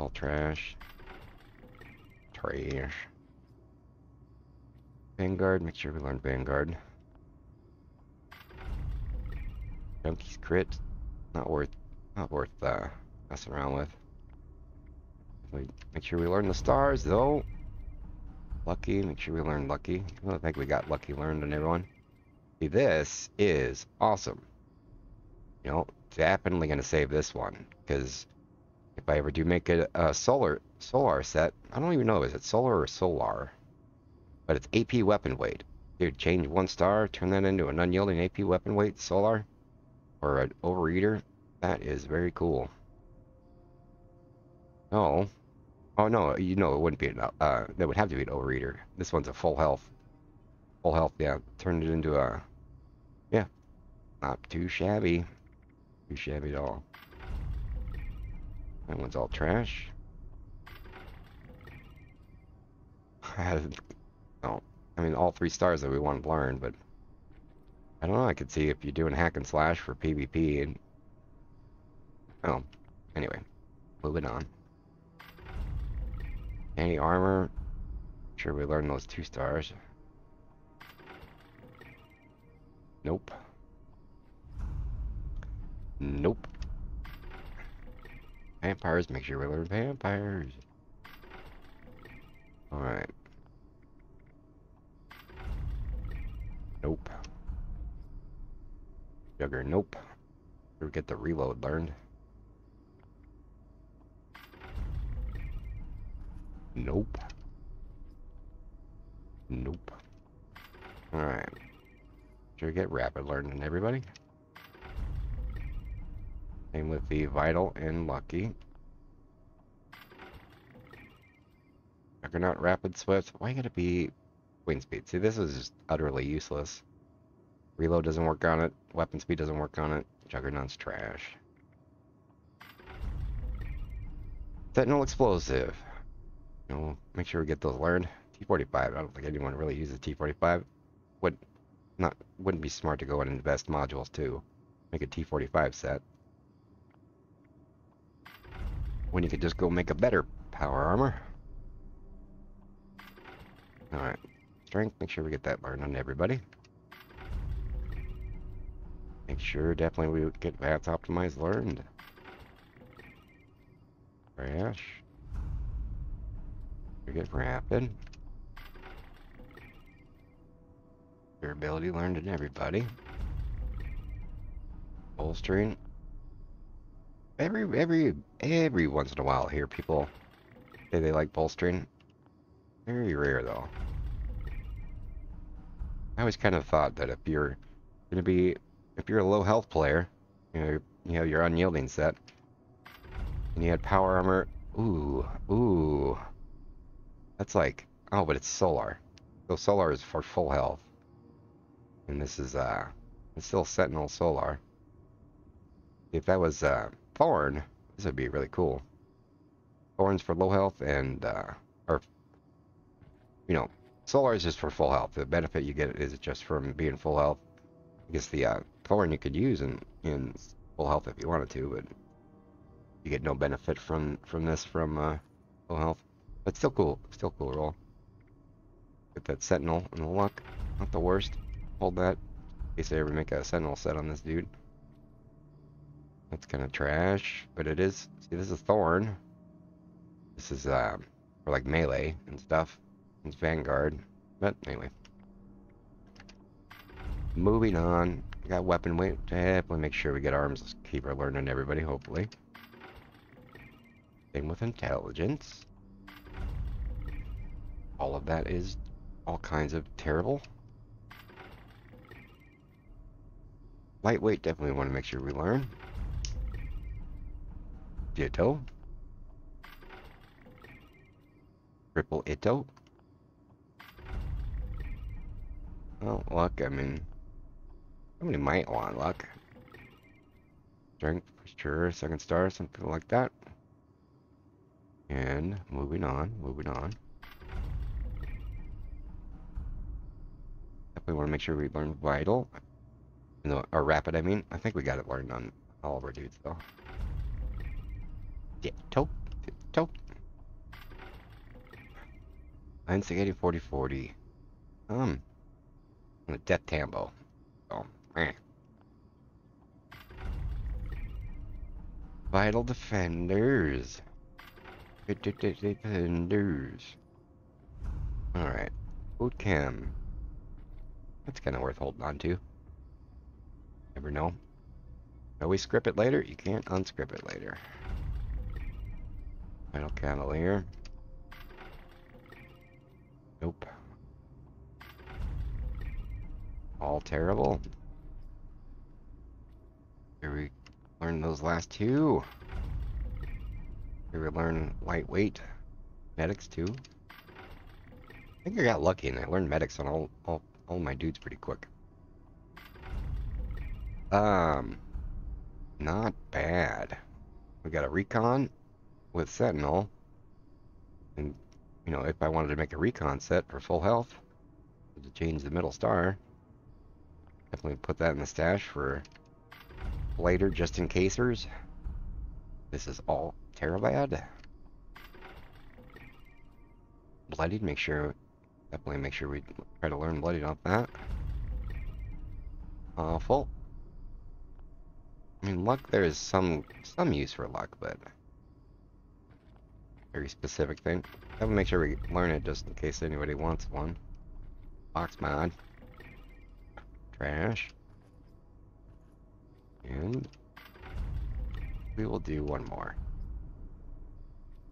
All trash. Trash. Vanguard. Make sure we learn Vanguard. Junkies crit. Not worth. Not worth uh, messing around with. Make sure we learn the stars though. Lucky, make sure we learn Lucky. I don't think we got Lucky learned on everyone. See, this is awesome. You know, definitely going to save this one. Because if I ever do make it a solar solar set, I don't even know, is it solar or solar? But it's AP weapon weight. Dude, change one star, turn that into an unyielding AP weapon weight solar. Or an overeater. That is very cool. Oh, Oh no, you know it wouldn't be an uh that would have to be an overeater. This one's a full health. Full health, yeah. Turned it into a yeah. Not too shabby. Too shabby at all. That one's all trash. No. I mean all three stars that we want to learn, but I don't know, I could see if you're doing hack and slash for PvP and Oh. Anyway. Moving on. Any armor? Sure we learn those two stars. Nope. Nope. Vampires, make sure we learn vampires. Alright. Nope. Jugger, nope. We get the reload learned. Nope. Nope. Alright. Sure get rapid learning, everybody. Same with the vital and lucky. Juggernaut rapid swift. Why gotta be wind speed? See, this is just utterly useless. Reload doesn't work on it. Weapon speed doesn't work on it. Juggernaut's trash. Sentinel explosive. Make sure we get those learned. T45. I don't think anyone really uses T45. Would not wouldn't be smart to go and invest modules too. Make a T45 set. When you could just go make a better power armor. Alright. Strength, make sure we get that learned on everybody. Make sure definitely we get VATS optimized learned. Crash. We get rapid. Durability learned in everybody. Bolstering. Every every every once in a while hear people say they like bolstering. Very rare though. I always kind of thought that if you're gonna be if you're a low health player, you know, you have your unyielding set, and you had power armor, ooh, ooh, that's like, oh, but it's solar. So solar is for full health, and this is uh, it's still Sentinel solar. If that was uh, Thorn, this would be really cool. Thorns for low health and uh, or you know, solar is just for full health. The benefit you get is just from being full health. I guess the uh, thorn you could use in in full health if you wanted to, but you get no benefit from from this from uh, full health. But still cool, still cool roll. Get that sentinel and the luck, not the worst. Hold that in case I ever make a sentinel set on this dude. That's kind of trash, but it is. See, this is a thorn. This is uh, for like melee and stuff. It's vanguard, but anyway. Moving on. Got weapon weight. Definitely make sure we get arms keeper learning everybody, hopefully. Same with intelligence. All of that is all kinds of terrible. Lightweight, definitely want to make sure we learn. Ditto. Triple Ito. Oh, luck, I mean, Somebody might want luck. Strength for sure, second star, something like that. And moving on, moving on. Definitely want to make sure we learn vital. No, or rapid, I mean. I think we got it learned on all of our dudes, though. Yeah, toe, toe. Instigating 40 40. Um, a death tambo. Oh, Eh. Vital defenders. Defenders. Alright. Boot cam. That's kind of worth holding on to. Never know. Always script it later? You can't unscript it later. Vital Cavalier. Nope. All terrible. Here we learn those last two. Here we learn lightweight medics too. I think I got lucky and I learned medics on all, all, all my dudes pretty quick. Um, not bad. We got a recon with Sentinel. And, you know, if I wanted to make a recon set for full health, to change the middle star, definitely put that in the stash for later just in casers. This is all Terabad. Bloodied, make sure, definitely make sure we try to learn Bloodied off that. Awful. I mean, luck, there is some, some use for luck, but very specific thing. I will make sure we learn it just in case anybody wants one. Box mod. Trash. And we will do one more.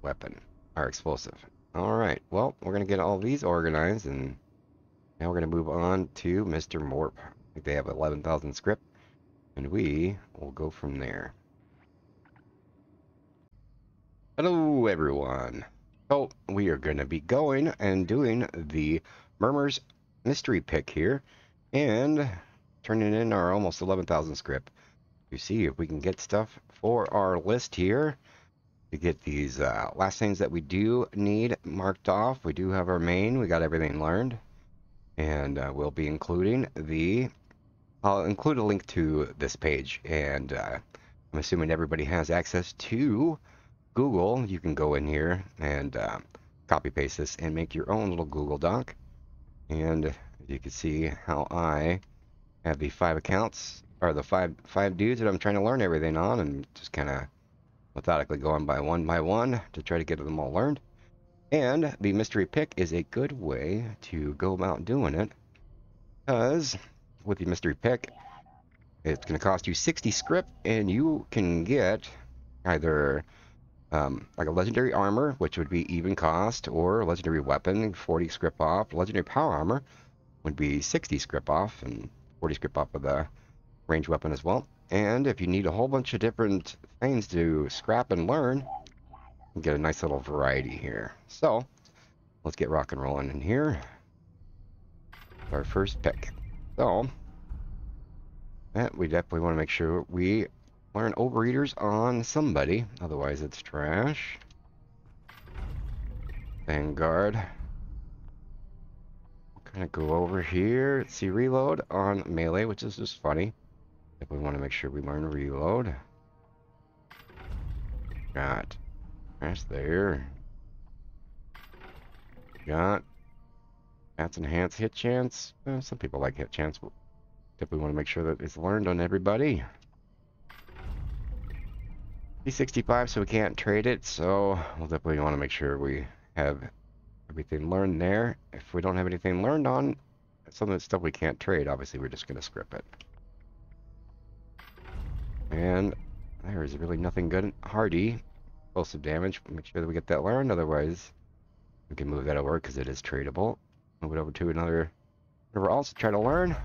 Weapon. Our explosive. Alright, well, we're going to get all these organized and now we're going to move on to Mr. Morp. I think they have 11,000 script and we will go from there. Hello everyone. So we are going to be going and doing the Murmrgh's mystery pick here and turning in our almost 11,000 script to see if we can get stuff for our list here to get these uh, last things that we do need marked off. We do have our main. We got everything learned. And uh, we'll be including the... I'll include a link to this page. And uh, I'm assuming everybody has access to Google. You can go in here and uh, copy paste this and make your own little Google Doc. And you can see how I have the five accounts, or the five five dudes that I'm trying to learn everything on, and just kind of methodically going by one by one to try to get them all learned. And the mystery pick is a good way to go about doing it, because with the mystery pick, it's going to cost you 60 script, and you can get either um, like a legendary armor, which would be even cost, or a legendary weapon, 40 script off. Legendary power armor would be 60 script off, and 40 script off of the range weapon as well. And if you need a whole bunch of different things to scrap and learn, you get a nice little variety here. So, let's get rock and rolling in here. Our first pick. So, we definitely want to make sure we learn overeaters on somebody. Otherwise, it's trash. Vanguard. Kind of go over here. See reload on melee, which is just funny. If we want to make sure we learn reload. Got that's there. Got that's enhanced hit chance. Eh, some people like hit chance, but definitely want to make sure that it's learned on everybody. T65, so we can't trade it, so we'll definitely want to make sure we have everything learned there. If we don't have anything learned on some of the stuff we can't trade, obviously we're just going to script it. And there is really nothing good. Hardy, explosive damage. Make sure that we get that learned. Otherwise, we can move that over because it is tradable. Move it over to another. We're also try to learn.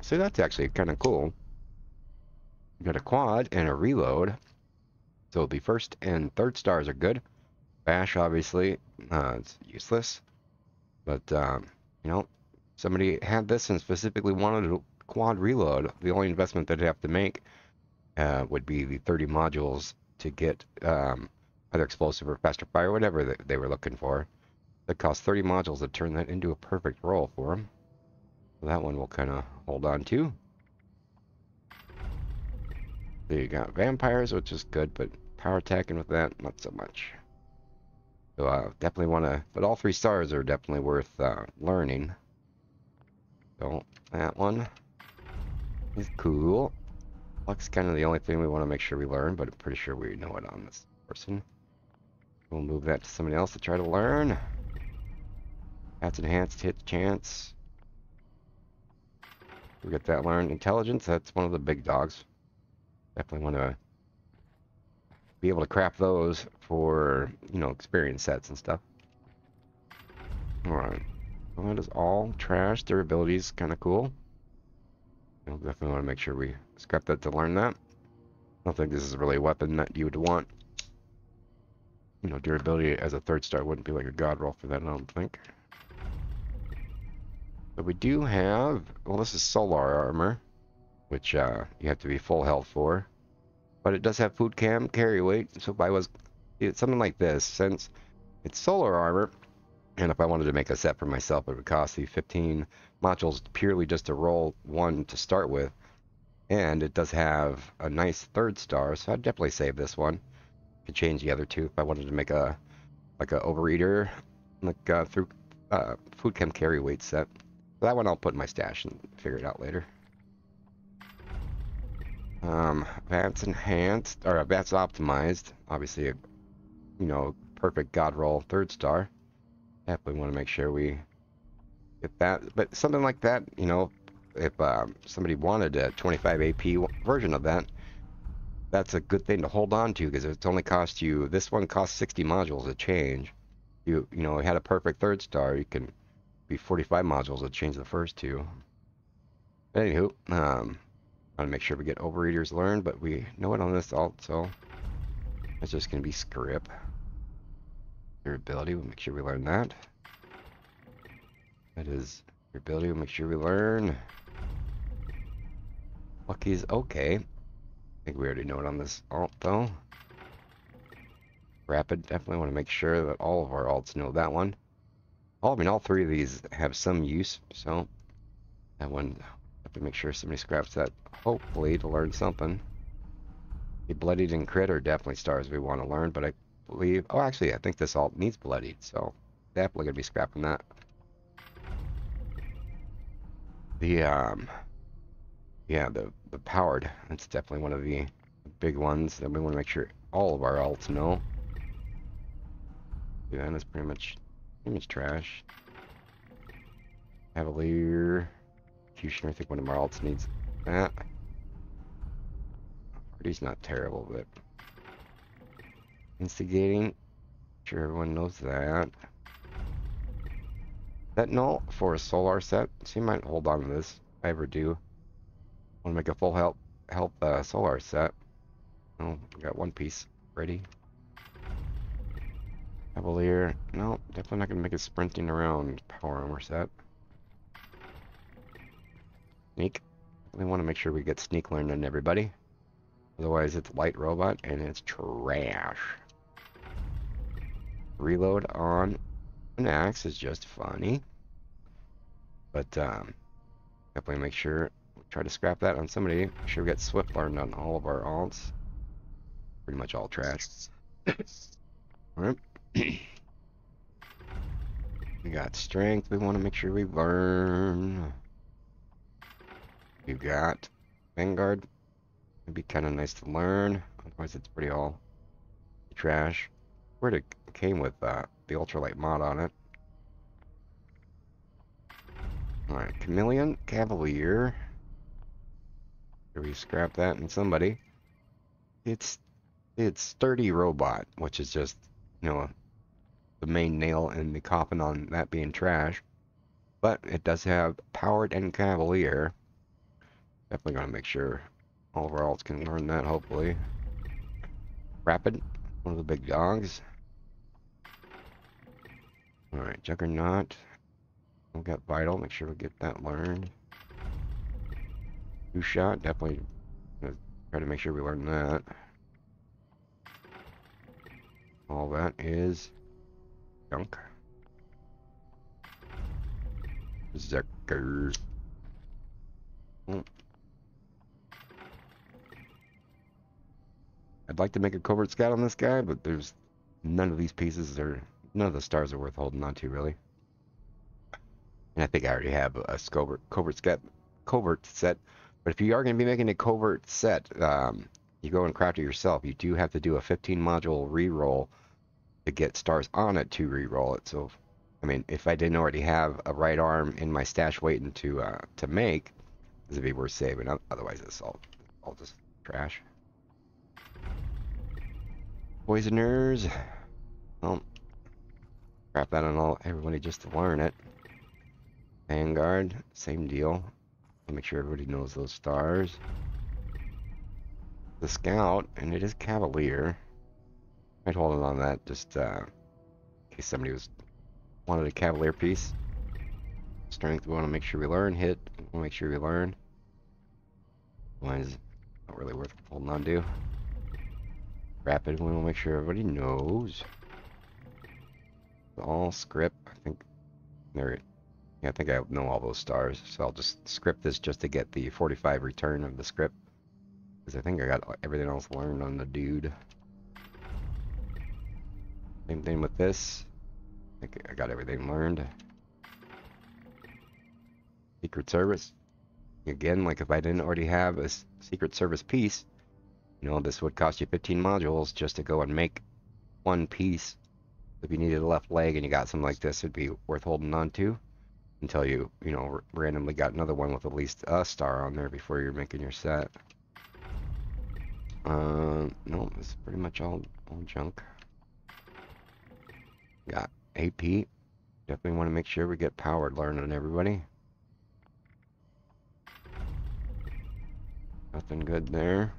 So that's actually kind of cool. Got a quad and a reload. So the first and third stars are good. Bash, obviously, uh, it's useless. But, um, you know, somebody had this and specifically wanted a quad reload. The only investment they'd have to make uh, would be the 30 modules to get um, either explosive or faster fire, whatever they, they were looking for. That cost 30 modules to turn that into a perfect roll for them. So that one we'll kind of hold on to. You got vampires, which is good, but power attacking with that, not so much. So uh, definitely want to, but all three stars are definitely worth uh, learning. So that one is cool. Luck's kind of the only thing we want to make sure we learn, but I'm pretty sure we know it on this person. We'll move that to somebody else to try to learn. That's enhanced hit chance. We get that learned. Intelligence, that's one of the big dogs. Definitely want to be able to craft those for, you know, experience sets and stuff. Alright. Well, that is all trash. Durability is kind of cool. You'll definitely want to make sure we scrap that to learn that. I don't think this is really a weapon that you would want. You know, durability as a third star wouldn't be like a god roll for that, I don't think. But we do have, well this is solar armor, which uh, you have to be full health for. But it does have food chem carry weight, so if I was, something like this, since it's solar armor, and if I wanted to make a set for myself, it would cost me 15 modules purely just to roll one to start with. And it does have a nice third star, so I'd definitely save this one. Could change the other two if I wanted to make a like a overeater, like uh, through uh, food chem carry weight set. That one I'll put in my stash and figure it out later. Um, that's enhanced or that's optimized. Obviously, you know, perfect God roll third star. Definitely want to make sure we get that. But something like that, you know, if um, somebody wanted a 25 AP version of that, that's a good thing to hold on to because it's only cost you. This one costs 60 modules to change. You you know had a perfect third star, you can be 45 modules to change the first two. Anywho, um, want to make sure we get overeaters learned, but we know it on this alt, so it's just going to be script. Durability, we'll make sure we learn that. That is durability, we'll make sure we learn. Lucky's okay. I think we already know it on this alt, though. Rapid, definitely want to make sure that all of our alts know that one. All, I mean, all three of these have some use, so that one, have to make sure somebody scraps that, hopefully, to learn something. The Bloodied and Crit are definitely stars we want to learn, but I believe, oh, actually, I think this alt needs Bloodied, so definitely going to be scrapping that. The, um, yeah, the, the Powered, that's definitely one of the big ones that we want to make sure all of our alts know. Yeah, that's pretty much pretty much trash. Cavalier. I think one of my alts needs that. Party's not terrible, but instigating. Sure everyone knows that. That null for a solar set, so you might hold on to this I ever do. Want to make a full help help uh, solar set. Oh, we got one piece ready. Cavalier. No, definitely not going to make a sprinting around power armor set. Sneak. We want to make sure we get sneak learned on everybody. Otherwise, it's light robot and it's trash. Reload on an axe is just funny. But, um, definitely make sure, try to scrap that on somebody. Make sure we get swift learned on all of our alts. Pretty much all trash. Alright. we got strength we want to make sure we learn. We've got Vanguard. It'd be kind of nice to learn. Otherwise, it's pretty all trash. Where it came with uh, the ultralight mod on it. Alright, Chameleon, Cavalier. Should we scrap that and somebody? It's it's sturdy robot, which is just you know the main nail in the coffin on that being trash. But it does have Powered and Cavalier. Definitely to make sure all of our alts can learn that, hopefully. Rapid, one of the big dogs. Alright, Juggernaut. We got Vital, make sure we get that learned. Two Shot, definitely try to make sure we learn that. All that is junk. Zecker. Hmm. I'd like to make a covert scout on this guy, but there's none of these pieces are none of the stars are worth holding on to really. And I think I already have a covert covert scout covert set. But if you are going to be making a covert set, um, you go and craft it yourself. You do have to do a 15 module re-roll to get stars on it to re-roll it. So, I mean, if I didn't already have a right arm in my stash waiting to uh, to make, this would be worth saving. Otherwise, it's all all just trash. Poisoners. Well, crap that on all everybody just to learn it. Vanguard, same deal. Make sure everybody knows those stars. The Scout, and it is Cavalier. I'd hold it on that just uh, in case somebody was wanted a Cavalier piece. Strength, we want to make sure we learn. Hit, we make sure we learn. Otherwise, not really worth holding on to. Rapid, we want to make sure everybody knows. All script, I think there. Yeah, I think I know all those stars, so I'll just script this just to get the 45 return of the script. Because I think I got everything else learned on the dude. Same thing with this. I think I got everything learned. Secret Service. Again, like if I didn't already have a Secret Service piece, you know, this would cost you 15 modules just to go and make one piece If you needed a left leg and you got something like this, it'd be worth holding on to until you, you know, randomly got another one with at least a star on there before you're making your set. Uh, no, it's pretty much all, all junk. Got AP. Definitely want to make sure we get powered learning everybody. Nothing good there.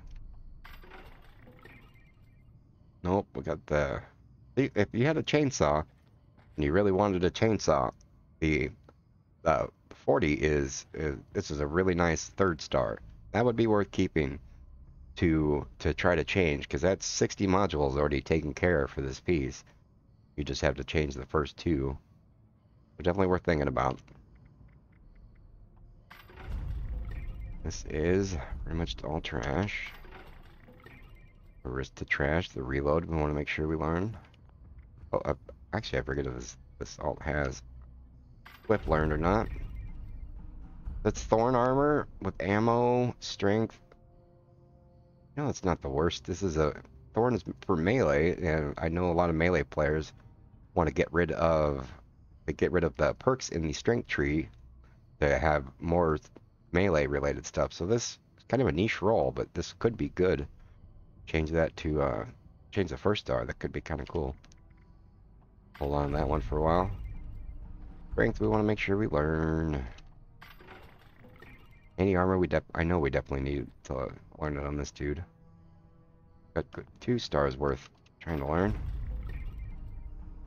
Nope, we got the... If you had a chainsaw, and you really wanted a chainsaw, the uh, 40 is, is... This is a really nice third star. That would be worth keeping to to try to change, because that's 60 modules already taken care of for this piece. You just have to change the first two. But definitely worth thinking about. This is pretty much all trash. Risk to trash, the reload, we want to make sure we learn. Oh, uh, actually, I forget if this, this alt has whip learned or not. That's thorn armor with ammo, strength. No, it's not the worst. This is a thorn is for melee, and I know a lot of melee players want to get rid of they get rid of the perks in the strength tree to have more melee related stuff. So this is kind of a niche role, but this could be good. Change that to uh, change the first star. That could be kind of cool. Hold on that one for a while. Strength, we want to make sure we learn. Any armor, we I know we definitely need to learn it on this dude. Got two stars worth trying to learn.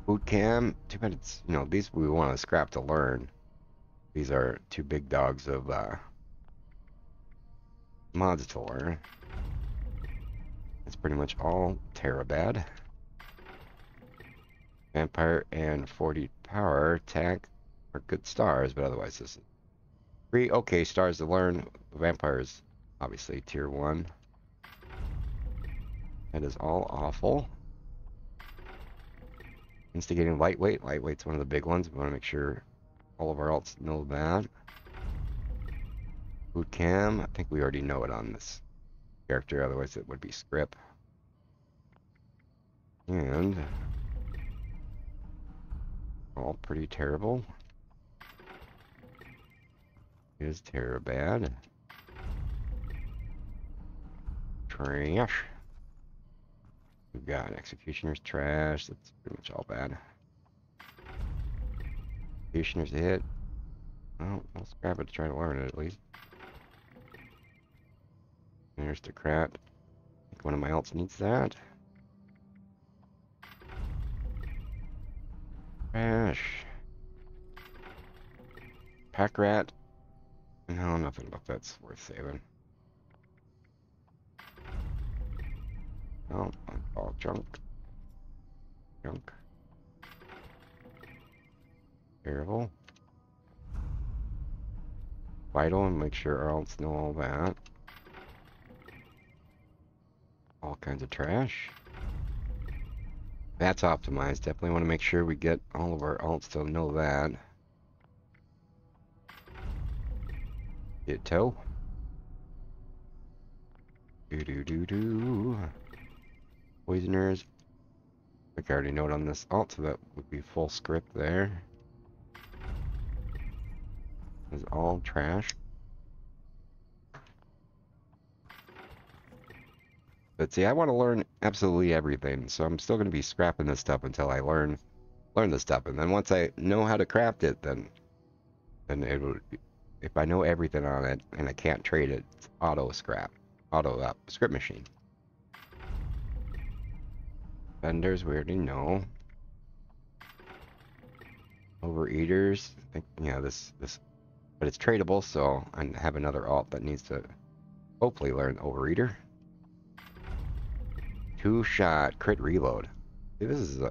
food chem, too bad it's, you know, these we want to scrap to learn. These are two big dogs of uh, mods to learn. That's pretty much all Terabad. Vampire and 40 power attack are good stars, but otherwise this is three okay stars to learn. Vampires, obviously tier one. That is all awful. Instigating lightweight. Lightweight's one of the big ones. We want to make sure all of our alts know that. food chem. I think we already know it on this character, otherwise it would be scrip. And all pretty terrible. Is Terabad. Trash. We've got Executioner's trash. That's pretty much all bad. Executioner's hit. Well, I'll scrap it to try to learn it at least. Aristocrat. I think one of my alts needs that. Trash. Pack rat. No, nothing about that's worth saving. No, all junk. Junk. Terrible. Vital and make sure our alts know all that. All kinds of trash. That's optimized. Definitely want to make sure we get all of our alts to know that. Get toe. Do do do do. Poisoners. I already it on this alt, so that would be full scrip there. Is all trash. But see, I want to learn absolutely everything, so I'm still going to be scrapping this stuff until I learn learn the stuff, and then once I know how to craft it, then then it will. If I know everything on it and I can't trade it, it's auto scrap, auto up scrip machine. Vendors, we already know. Overeaters, I think, yeah, this this, but it's tradable, so I have another alt that needs to hopefully learn Overeater. Two shot crit reload. This is a,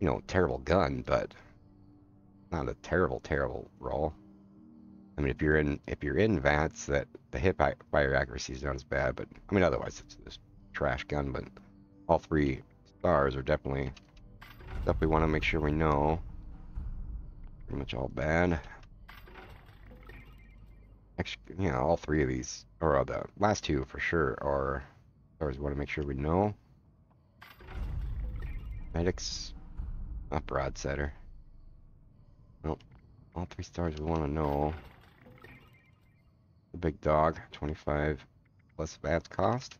you know, terrible gun, but not a terrible, terrible roll. I mean, if you're in if you're in VATS, that the hip fire accuracy is not as bad, but I mean, otherwise it's this trash gun. But all three stars are definitely stuff we want to make sure we know. Pretty much all bad. Actually, yeah, all three of these, or uh, the last two for sure, are we want to make sure we know. Medics, Not Broadsetter. Nope. All three stars we want to know. The big dog, 25 plus VATS cost.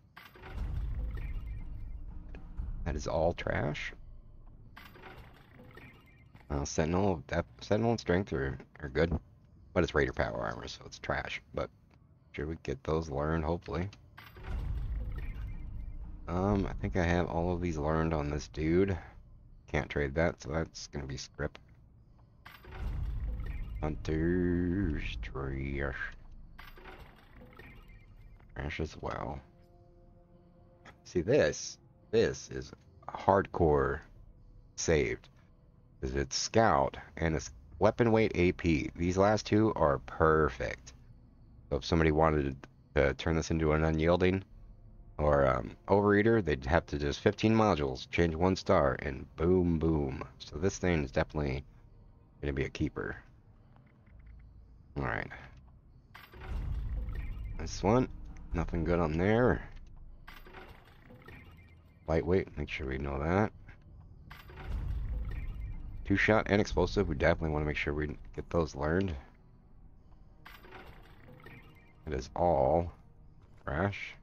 That is all trash. Uh, Sentinel, that Sentinel and Strength are, are good, but it's Raider power armor, so it's trash. But should we get those learned, hopefully. Um, I think I have all of these learned on this dude. Can't trade that, so that's gonna be scrip. Hunter's trash. Trash as well. See this, this is hardcore saved. Is it's scout and it's weapon weight AP. These last two are perfect. So if somebody wanted to turn this into an unyielding or um, overeater, they'd have to just 15 modules, change one star, and boom, boom. So this thing is definitely going to be a keeper. Alright. This one, nothing good on there. Lightweight, make sure we know that. Two shot and explosive, we definitely want to make sure we get those learned. It is all crash.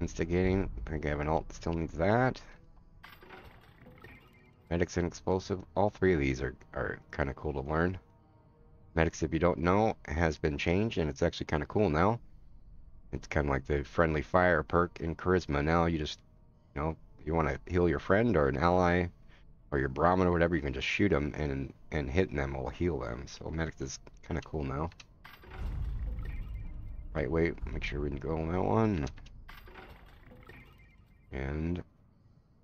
Instigating, I think I have an alt still needs that. Medics and explosive, all three of these are, are kind of cool to learn. Medics, if you don't know, has been changed and it's actually kind of cool now. It's kind of like the friendly fire perk in Charisma. Now you just, you know, you want to heal your friend or an ally or your Brahmin or whatever, you can just shoot them and and hitting them will heal them. So Medics is kind of cool now. Right, wait, make sure we can go on that one. And,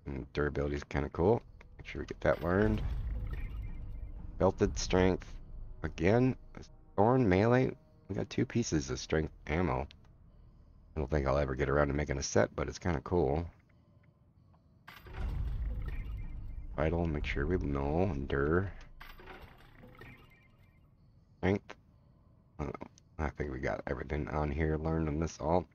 and durability is kind of cool. Make sure we get that learned. Belted strength. Again, thorn melee. We got two pieces of strength ammo. I don't think I'll ever get around to making a set, but it's kind of cool. Vital, make sure we know. Endure. Strength. Uh, I think we got everything on here learned on this alt.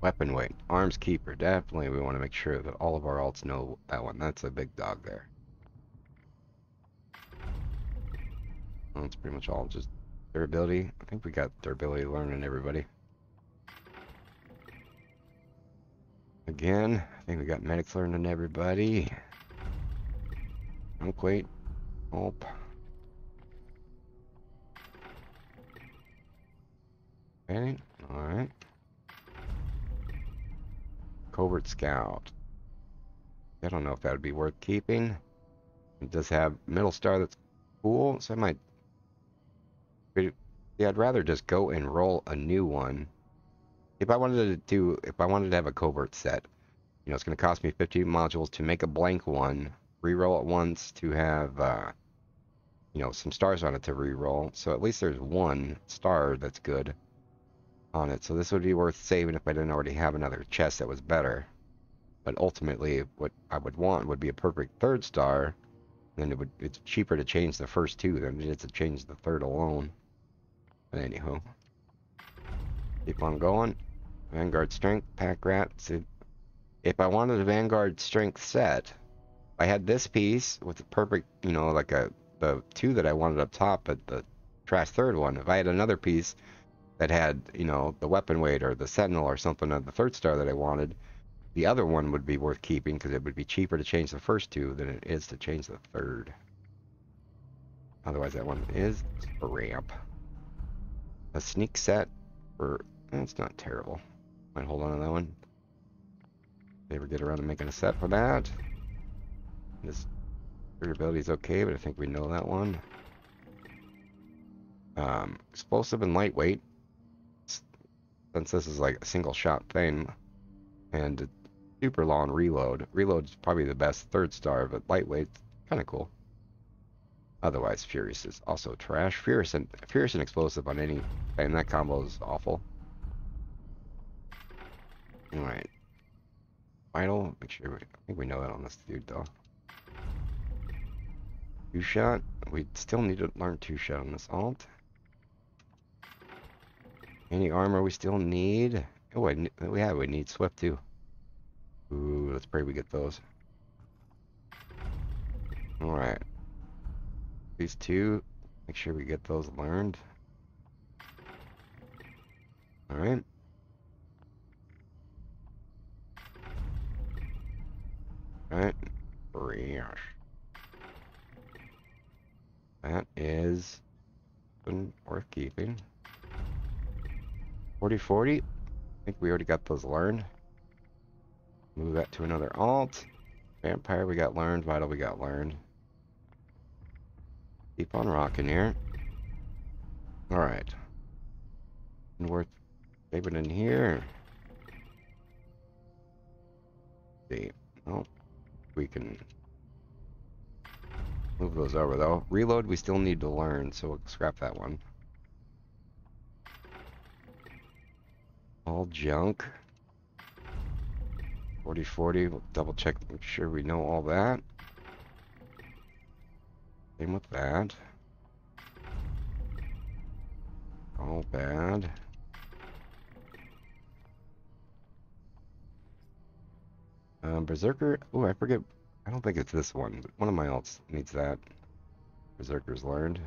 Weapon weight. Arms keeper. Definitely we want to make sure that all of our alts know that one. That's a big dog there. Well, that's pretty much all. Just durability. I think we got durability learning everybody. Again, I think we got medics learning everybody. Don't wait. Oh. Okay, alright. Covert Scout. I don't know if that would be worth keeping. It does have middle star that's cool, so I might... Yeah, I'd rather just go and roll a new one. If I wanted to do, if I wanted to have a covert set, you know, it's going to cost me 50 modules to make a blank one, re-roll it once to have, uh, you know, some stars on it to re-roll. So at least there's one star that's good on it. So this would be worth saving if I didn't already have another chest that was better. But ultimately, what I would want would be a perfect third star. Then it would it's cheaper to change the first two than it is to change the third alone. But anyhow, keep on going. Vanguard strength, pack rat. If I wanted a Vanguard strength set, I had this piece with the perfect, you know, like a the two that I wanted up top, but the trash third one. If I had another piece that had, you know, the weapon weight or the sentinel or something of the third star that I wanted, the other one would be worth keeping because it would be cheaper to change the first two than it is to change the third. Otherwise, that one is a ramp. A sneak set for, that's not terrible. Might hold on to that one. Never get around to making a set for that. This durability is okay, but I think we know that one. Um, explosive and lightweight since this is like a single shot thing and super long reload. Reload's probably the best third star, but lightweight's kind of cool. Otherwise, Furious is also trash. Furious and Furious and Explosive on any and that combo is awful. Alright. Final, make sure we, I think we know that on this dude though. Two shot. We still need to learn two shot on this alt. Any armor we still need? Oh, I, we have. Oh, we need Swift too. Ooh, let's pray we get those. Alright. These two, make sure we get those learned. Alright. Alright. Brioche. That is worth keeping. 40-40. I think we already got those learned. Move that to another alt. Vampire we got learned. Vital we got learned. Keep on rocking here. Alright. And worth saving in here. see. Oh, we can move those over though. Reload we still need to learn, so we'll scrap that one. All junk. 4040, we'll double check, make sure we know all that. Same with that. All bad. Um, Berserker, oh, I forget, I don't think it's this one, one of my alts needs that. Berserker's learned.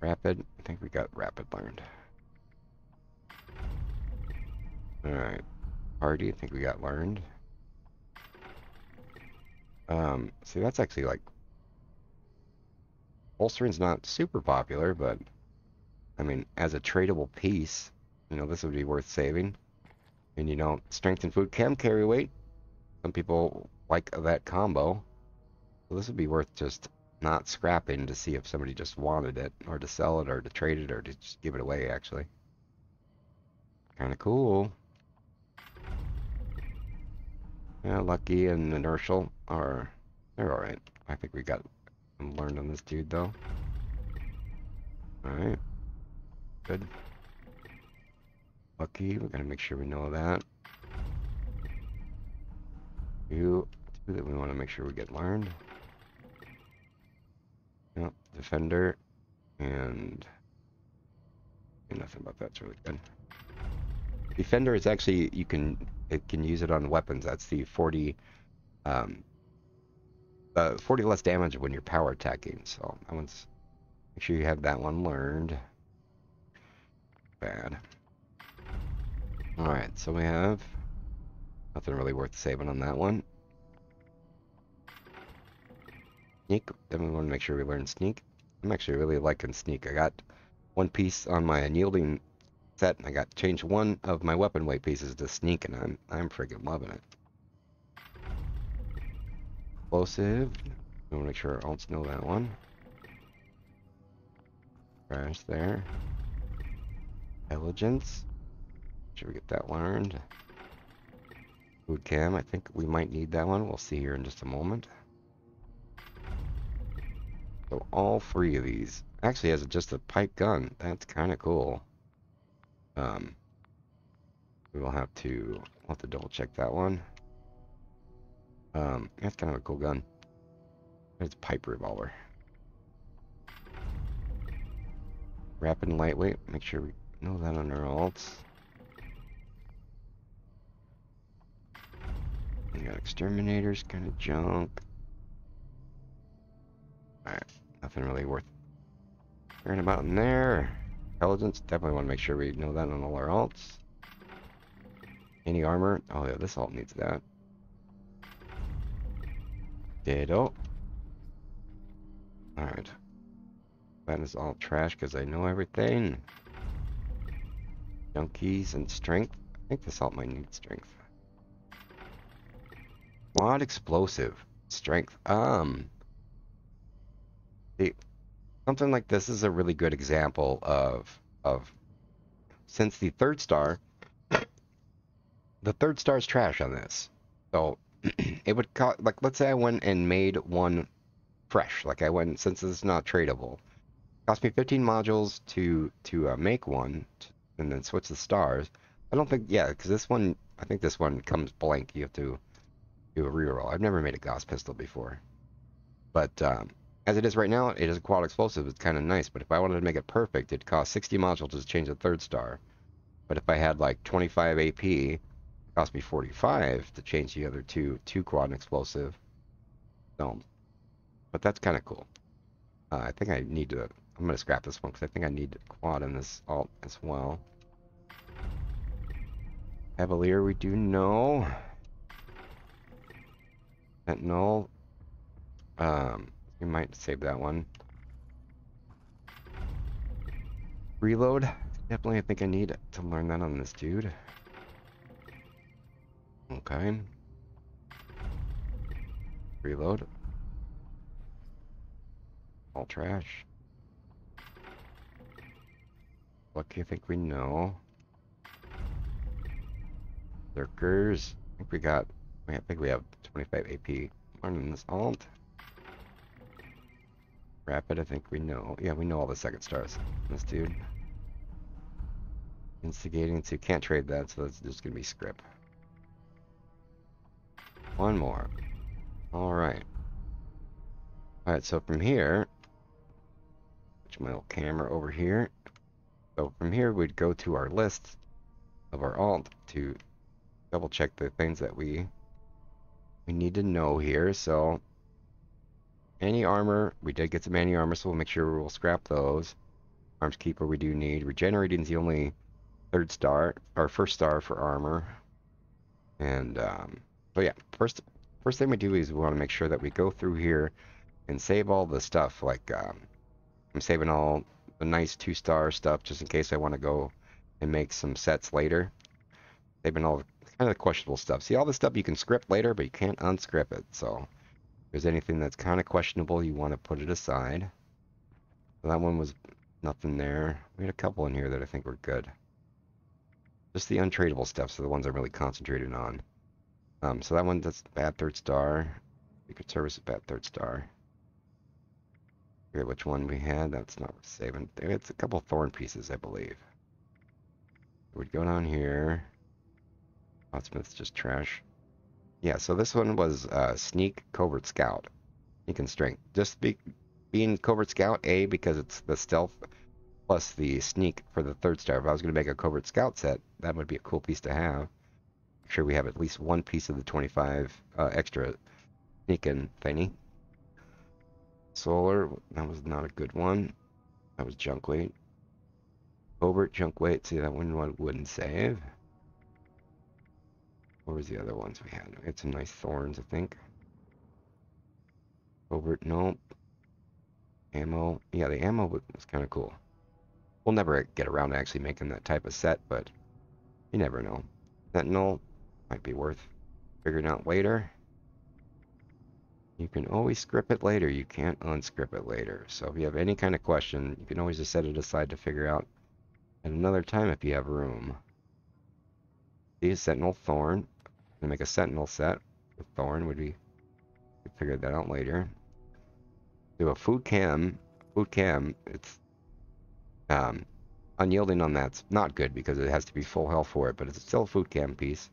Rapid, I think we got Rapid learned. Alright. Party, I think we got learned. Um, see, that's actually like... Bolstering's not super popular, but... I mean, as a tradable piece, you know, this would be worth saving. And, you know, strength and food can carry weight. Some people like that combo. So this would be worth just not scrapping to see if somebody just wanted it, or to sell it, or to trade it, or to just give it away, actually. Kind of cool. Yeah, Lucky and Inertial are... They're alright. I think we got learned on this dude, though. Alright. Good. Lucky, we gotta make sure we know that. Two that we want to make sure we get learned. Defender, and... Nothing about that's really good. Defender is actually, you can it can use it on weapons. That's the 40, um, uh, 40 less damage when you're power attacking. So that one's, make sure you have that one learned. Bad. Alright, so we have nothing really worth saving on that one. Sneak, then we want to make sure we learn sneak. I'm actually really liking sneak. I got one piece on my unyielding set, and I got changed one of my weapon weight pieces to sneak, and I'm I'm freaking loving it. Explosive. I want to make sure our alts know that one. Crash there. Intelligence. Should we get that learned? Food chem. I think we might need that one. We'll see here in just a moment. So all three of these actually has just a pipe gun. That's kind of cool. Um, we will have to we'll have to double check that one. Um, that's kind of a cool gun. It's a pipe revolver. Rapid and lightweight. Make sure we know that on our alts. We got exterminators, kind of junk. Alright, nothing really worth caring about in there. Intelligence, definitely want to make sure we know that on all our alts. Any armor? Oh yeah, this alt needs that. Ditto. Alright. That is all trash because I know everything. Junkies and strength. I think this alt might need strength. Quad explosive. Strength. Um. Something like this is a really good example of of since the third star the third star is trash on this. So it would cost like let's say i went and made one fresh like i went since it's not tradable cost me 15 modules to to uh, make one and then switch the stars. I don't think yeah because this one i think this one comes blank. You have to do a reroll. I've never made a gauss pistol before. But um as it is right now, it is a quad explosive. It's kind of nice, but if I wanted to make it perfect, it'd cost 60 modules to change the third star. But if I had like 25 AP, it cost me 45 to change the other two, two quad and explosive. So, but that's kind of cool. Uh, I think I need to, I'm to scrap this one because I think I need quad in this alt as well. Cavalier, we do know. Sentinel. Um, we might save that one. Reload. Definitely, I think I need to learn that on this dude. Okay. Reload. All trash. What do you think we know? Lurkers. I think we got. I think we have 25 AP. Learning this alt. Rapid, I think we know. Yeah, we know all the second stars. This dude. Instigating to can't trade that, so that's just gonna be scrip. One more. Alright. Alright, so from here, put my little camera over here. So from here, we'd go to our list of our alt to double check the things that we we need to know here. So any armor, we did get some any armor, so we'll make sure we'll scrap those. Arms Keeper we do need. Regenerating is the only third star, or first star for armor. And, um, so yeah, first, first thing we do is we want to make sure that we go through here and save all the stuff, like, um, I'm saving all the nice two-star stuff just in case I want to go and make some sets later. Saving all kind of questionable stuff. See, all the stuff you can scrip later, but you can't unscrip it, so there's anything that's kind of questionable, you want to put it aside. that one was nothing there. We had a couple in here that I think were good. Just the untradeable stuff, so the ones I'm really concentrated on. Um, so that one, that's bad third star. Secret Service is bad third star. Forget which one we had. That's not worth saving. It's a couple thorn pieces, I believe. We'd go down here. Potsmith's just trash. Yeah, so this one was uh, Sneak Covert Scout. Sneak and Strength. Just be, being Covert Scout, A, because it's the stealth plus the sneak for the third star. If I was going to make a Covert Scout set, that would be a cool piece to have. Make sure we have at least one piece of the 25 uh, extra and thingy. Solar, that was not a good one. That was junk weight. Covert junk weight, see that one wouldn't save. What was the other ones we had? We had some nice thorns, I think. Covert, nope. Ammo. Yeah, the ammo was kind of cool. We'll never get around to actually making that type of set, but you never know. Sentinel might be worth figuring out later. You can always scrip it later. You can't unscrip it later. So if you have any kind of question, you can always just set it aside to figure out at another time if you have room. See, Sentinel Thorn make a sentinel set with Thorn would be we figured that out later. Do a food chem food chem, it's um unyielding on that's not good because it has to be full health for it, but it's still a food chem piece.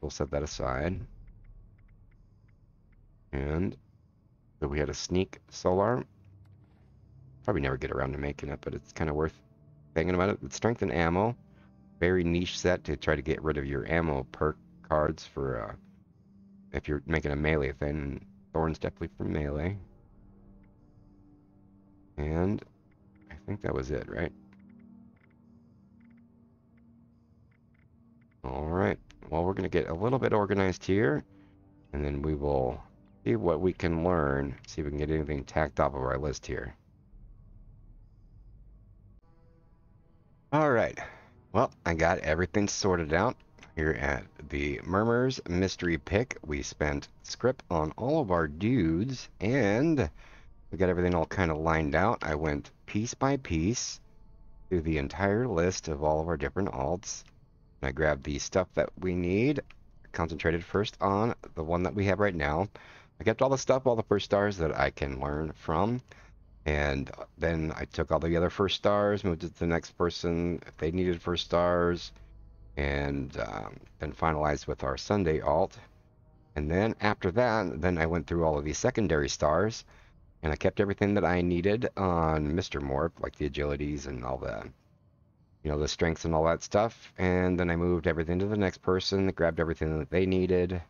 We'll set that aside. And so we had a sneak solar. Probably never get around to making it, but it's kind of worth thinking about it. It's strength and ammo. Very niche set to try to get rid of your ammo perk cards for uh, if you're making a melee thing. Thorn's definitely for melee. And I think that was it, right? Alright, well we're going to get a little bit organized here, and then we will see what we can learn, see if we can get anything tacked off of our list here. Alright, well I got everything sorted out here at the Murmrgh's Mystery Pick. We spent scrip on all of our dudes, and we got everything all kind of lined out. I went piece by piece through the entire list of all of our different alts. And I grabbed the stuff that we need, concentrated first on the one that we have right now. I kept all the stuff, all the first stars that I can learn from. And then I took all the other first stars, moved it to the next person if they needed first stars and um, then finalized with our Sunday alt. And then after that, then I went through all of these secondary stars And I kept everything that I needed on Mr. Morp, like the agilities and all the, you know, the strengths and all that stuff. And then I moved everything to the next person, grabbed everything that they needed,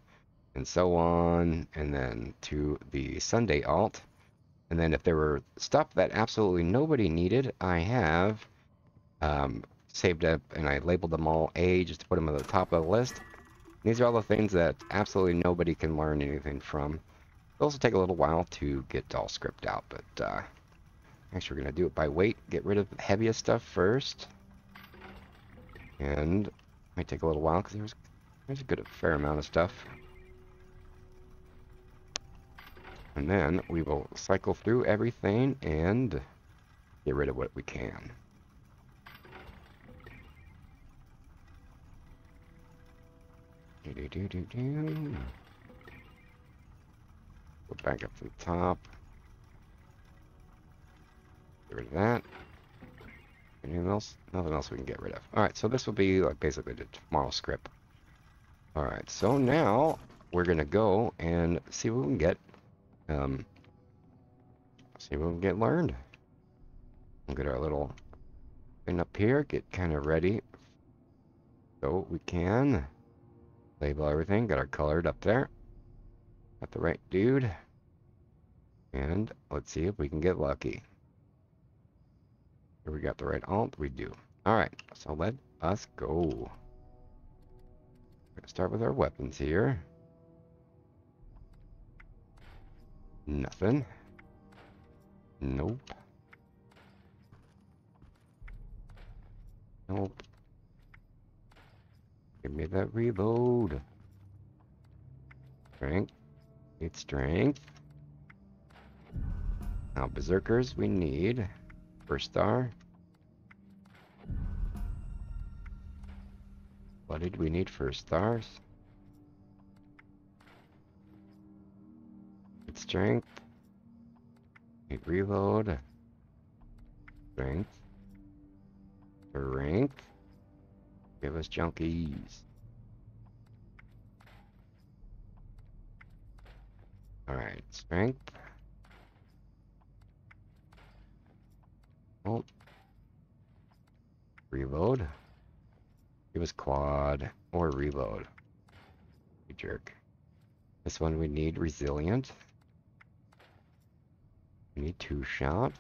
and so on. And then to the Sunday alt. And then if there were stuff that absolutely nobody needed, I have um, saved up and I labeled them all A just to put them at the top of the list. These are all the things that absolutely nobody can learn anything from. It'll also take a little while to get all scrip out, but uh, actually we're going to do it by weight. Get rid of the heaviest stuff first. And it might take a little while because there's, there's a good a fair amount of stuff. And then we will cycle through everything and get rid of what we can. Do do do do do. Go back up to the top. Get rid of that. Anything else? Nothing else we can get rid of. Alright, so this will be like basically the tomorrow scrip. Alright, so now we're gonna go and see what we can get um, see what we can get learned. We'll get our little thing up here, get kind of ready. So we can label everything, got our colored up there. Got the right dude. And let's see if we can get lucky. Here we got the right alt, we do. Alright, so let us go. We're gonna start with our weapons here. Nothing. Nope. Nope. Give me that reload. Strength. Need strength. Now, berserkers we need. First star. What did we need for stars? strength. Need reload. Strength. Strength. Give us junkies. Alright, strength. Oh. Reload. Give us quad or reload. You jerk. This one we need resilient. We need two shot.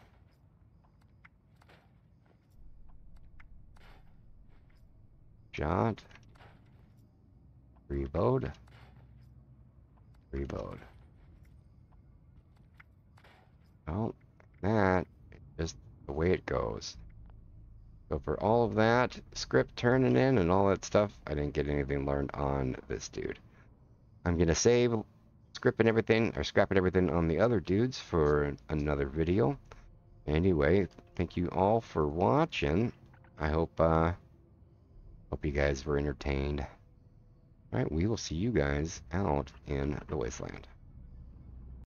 Shot. Reload. Reload. Well, that is the way it goes. So for all of that, scrip turning in and all that stuff, I didn't get anything learned on this dude. I'm going to save scripting everything or scrapping everything on the other dudes for another video. Anyway, thank you all for watching. I hope uh hope you guys were entertained. Alright, we will see you guys out in the wasteland.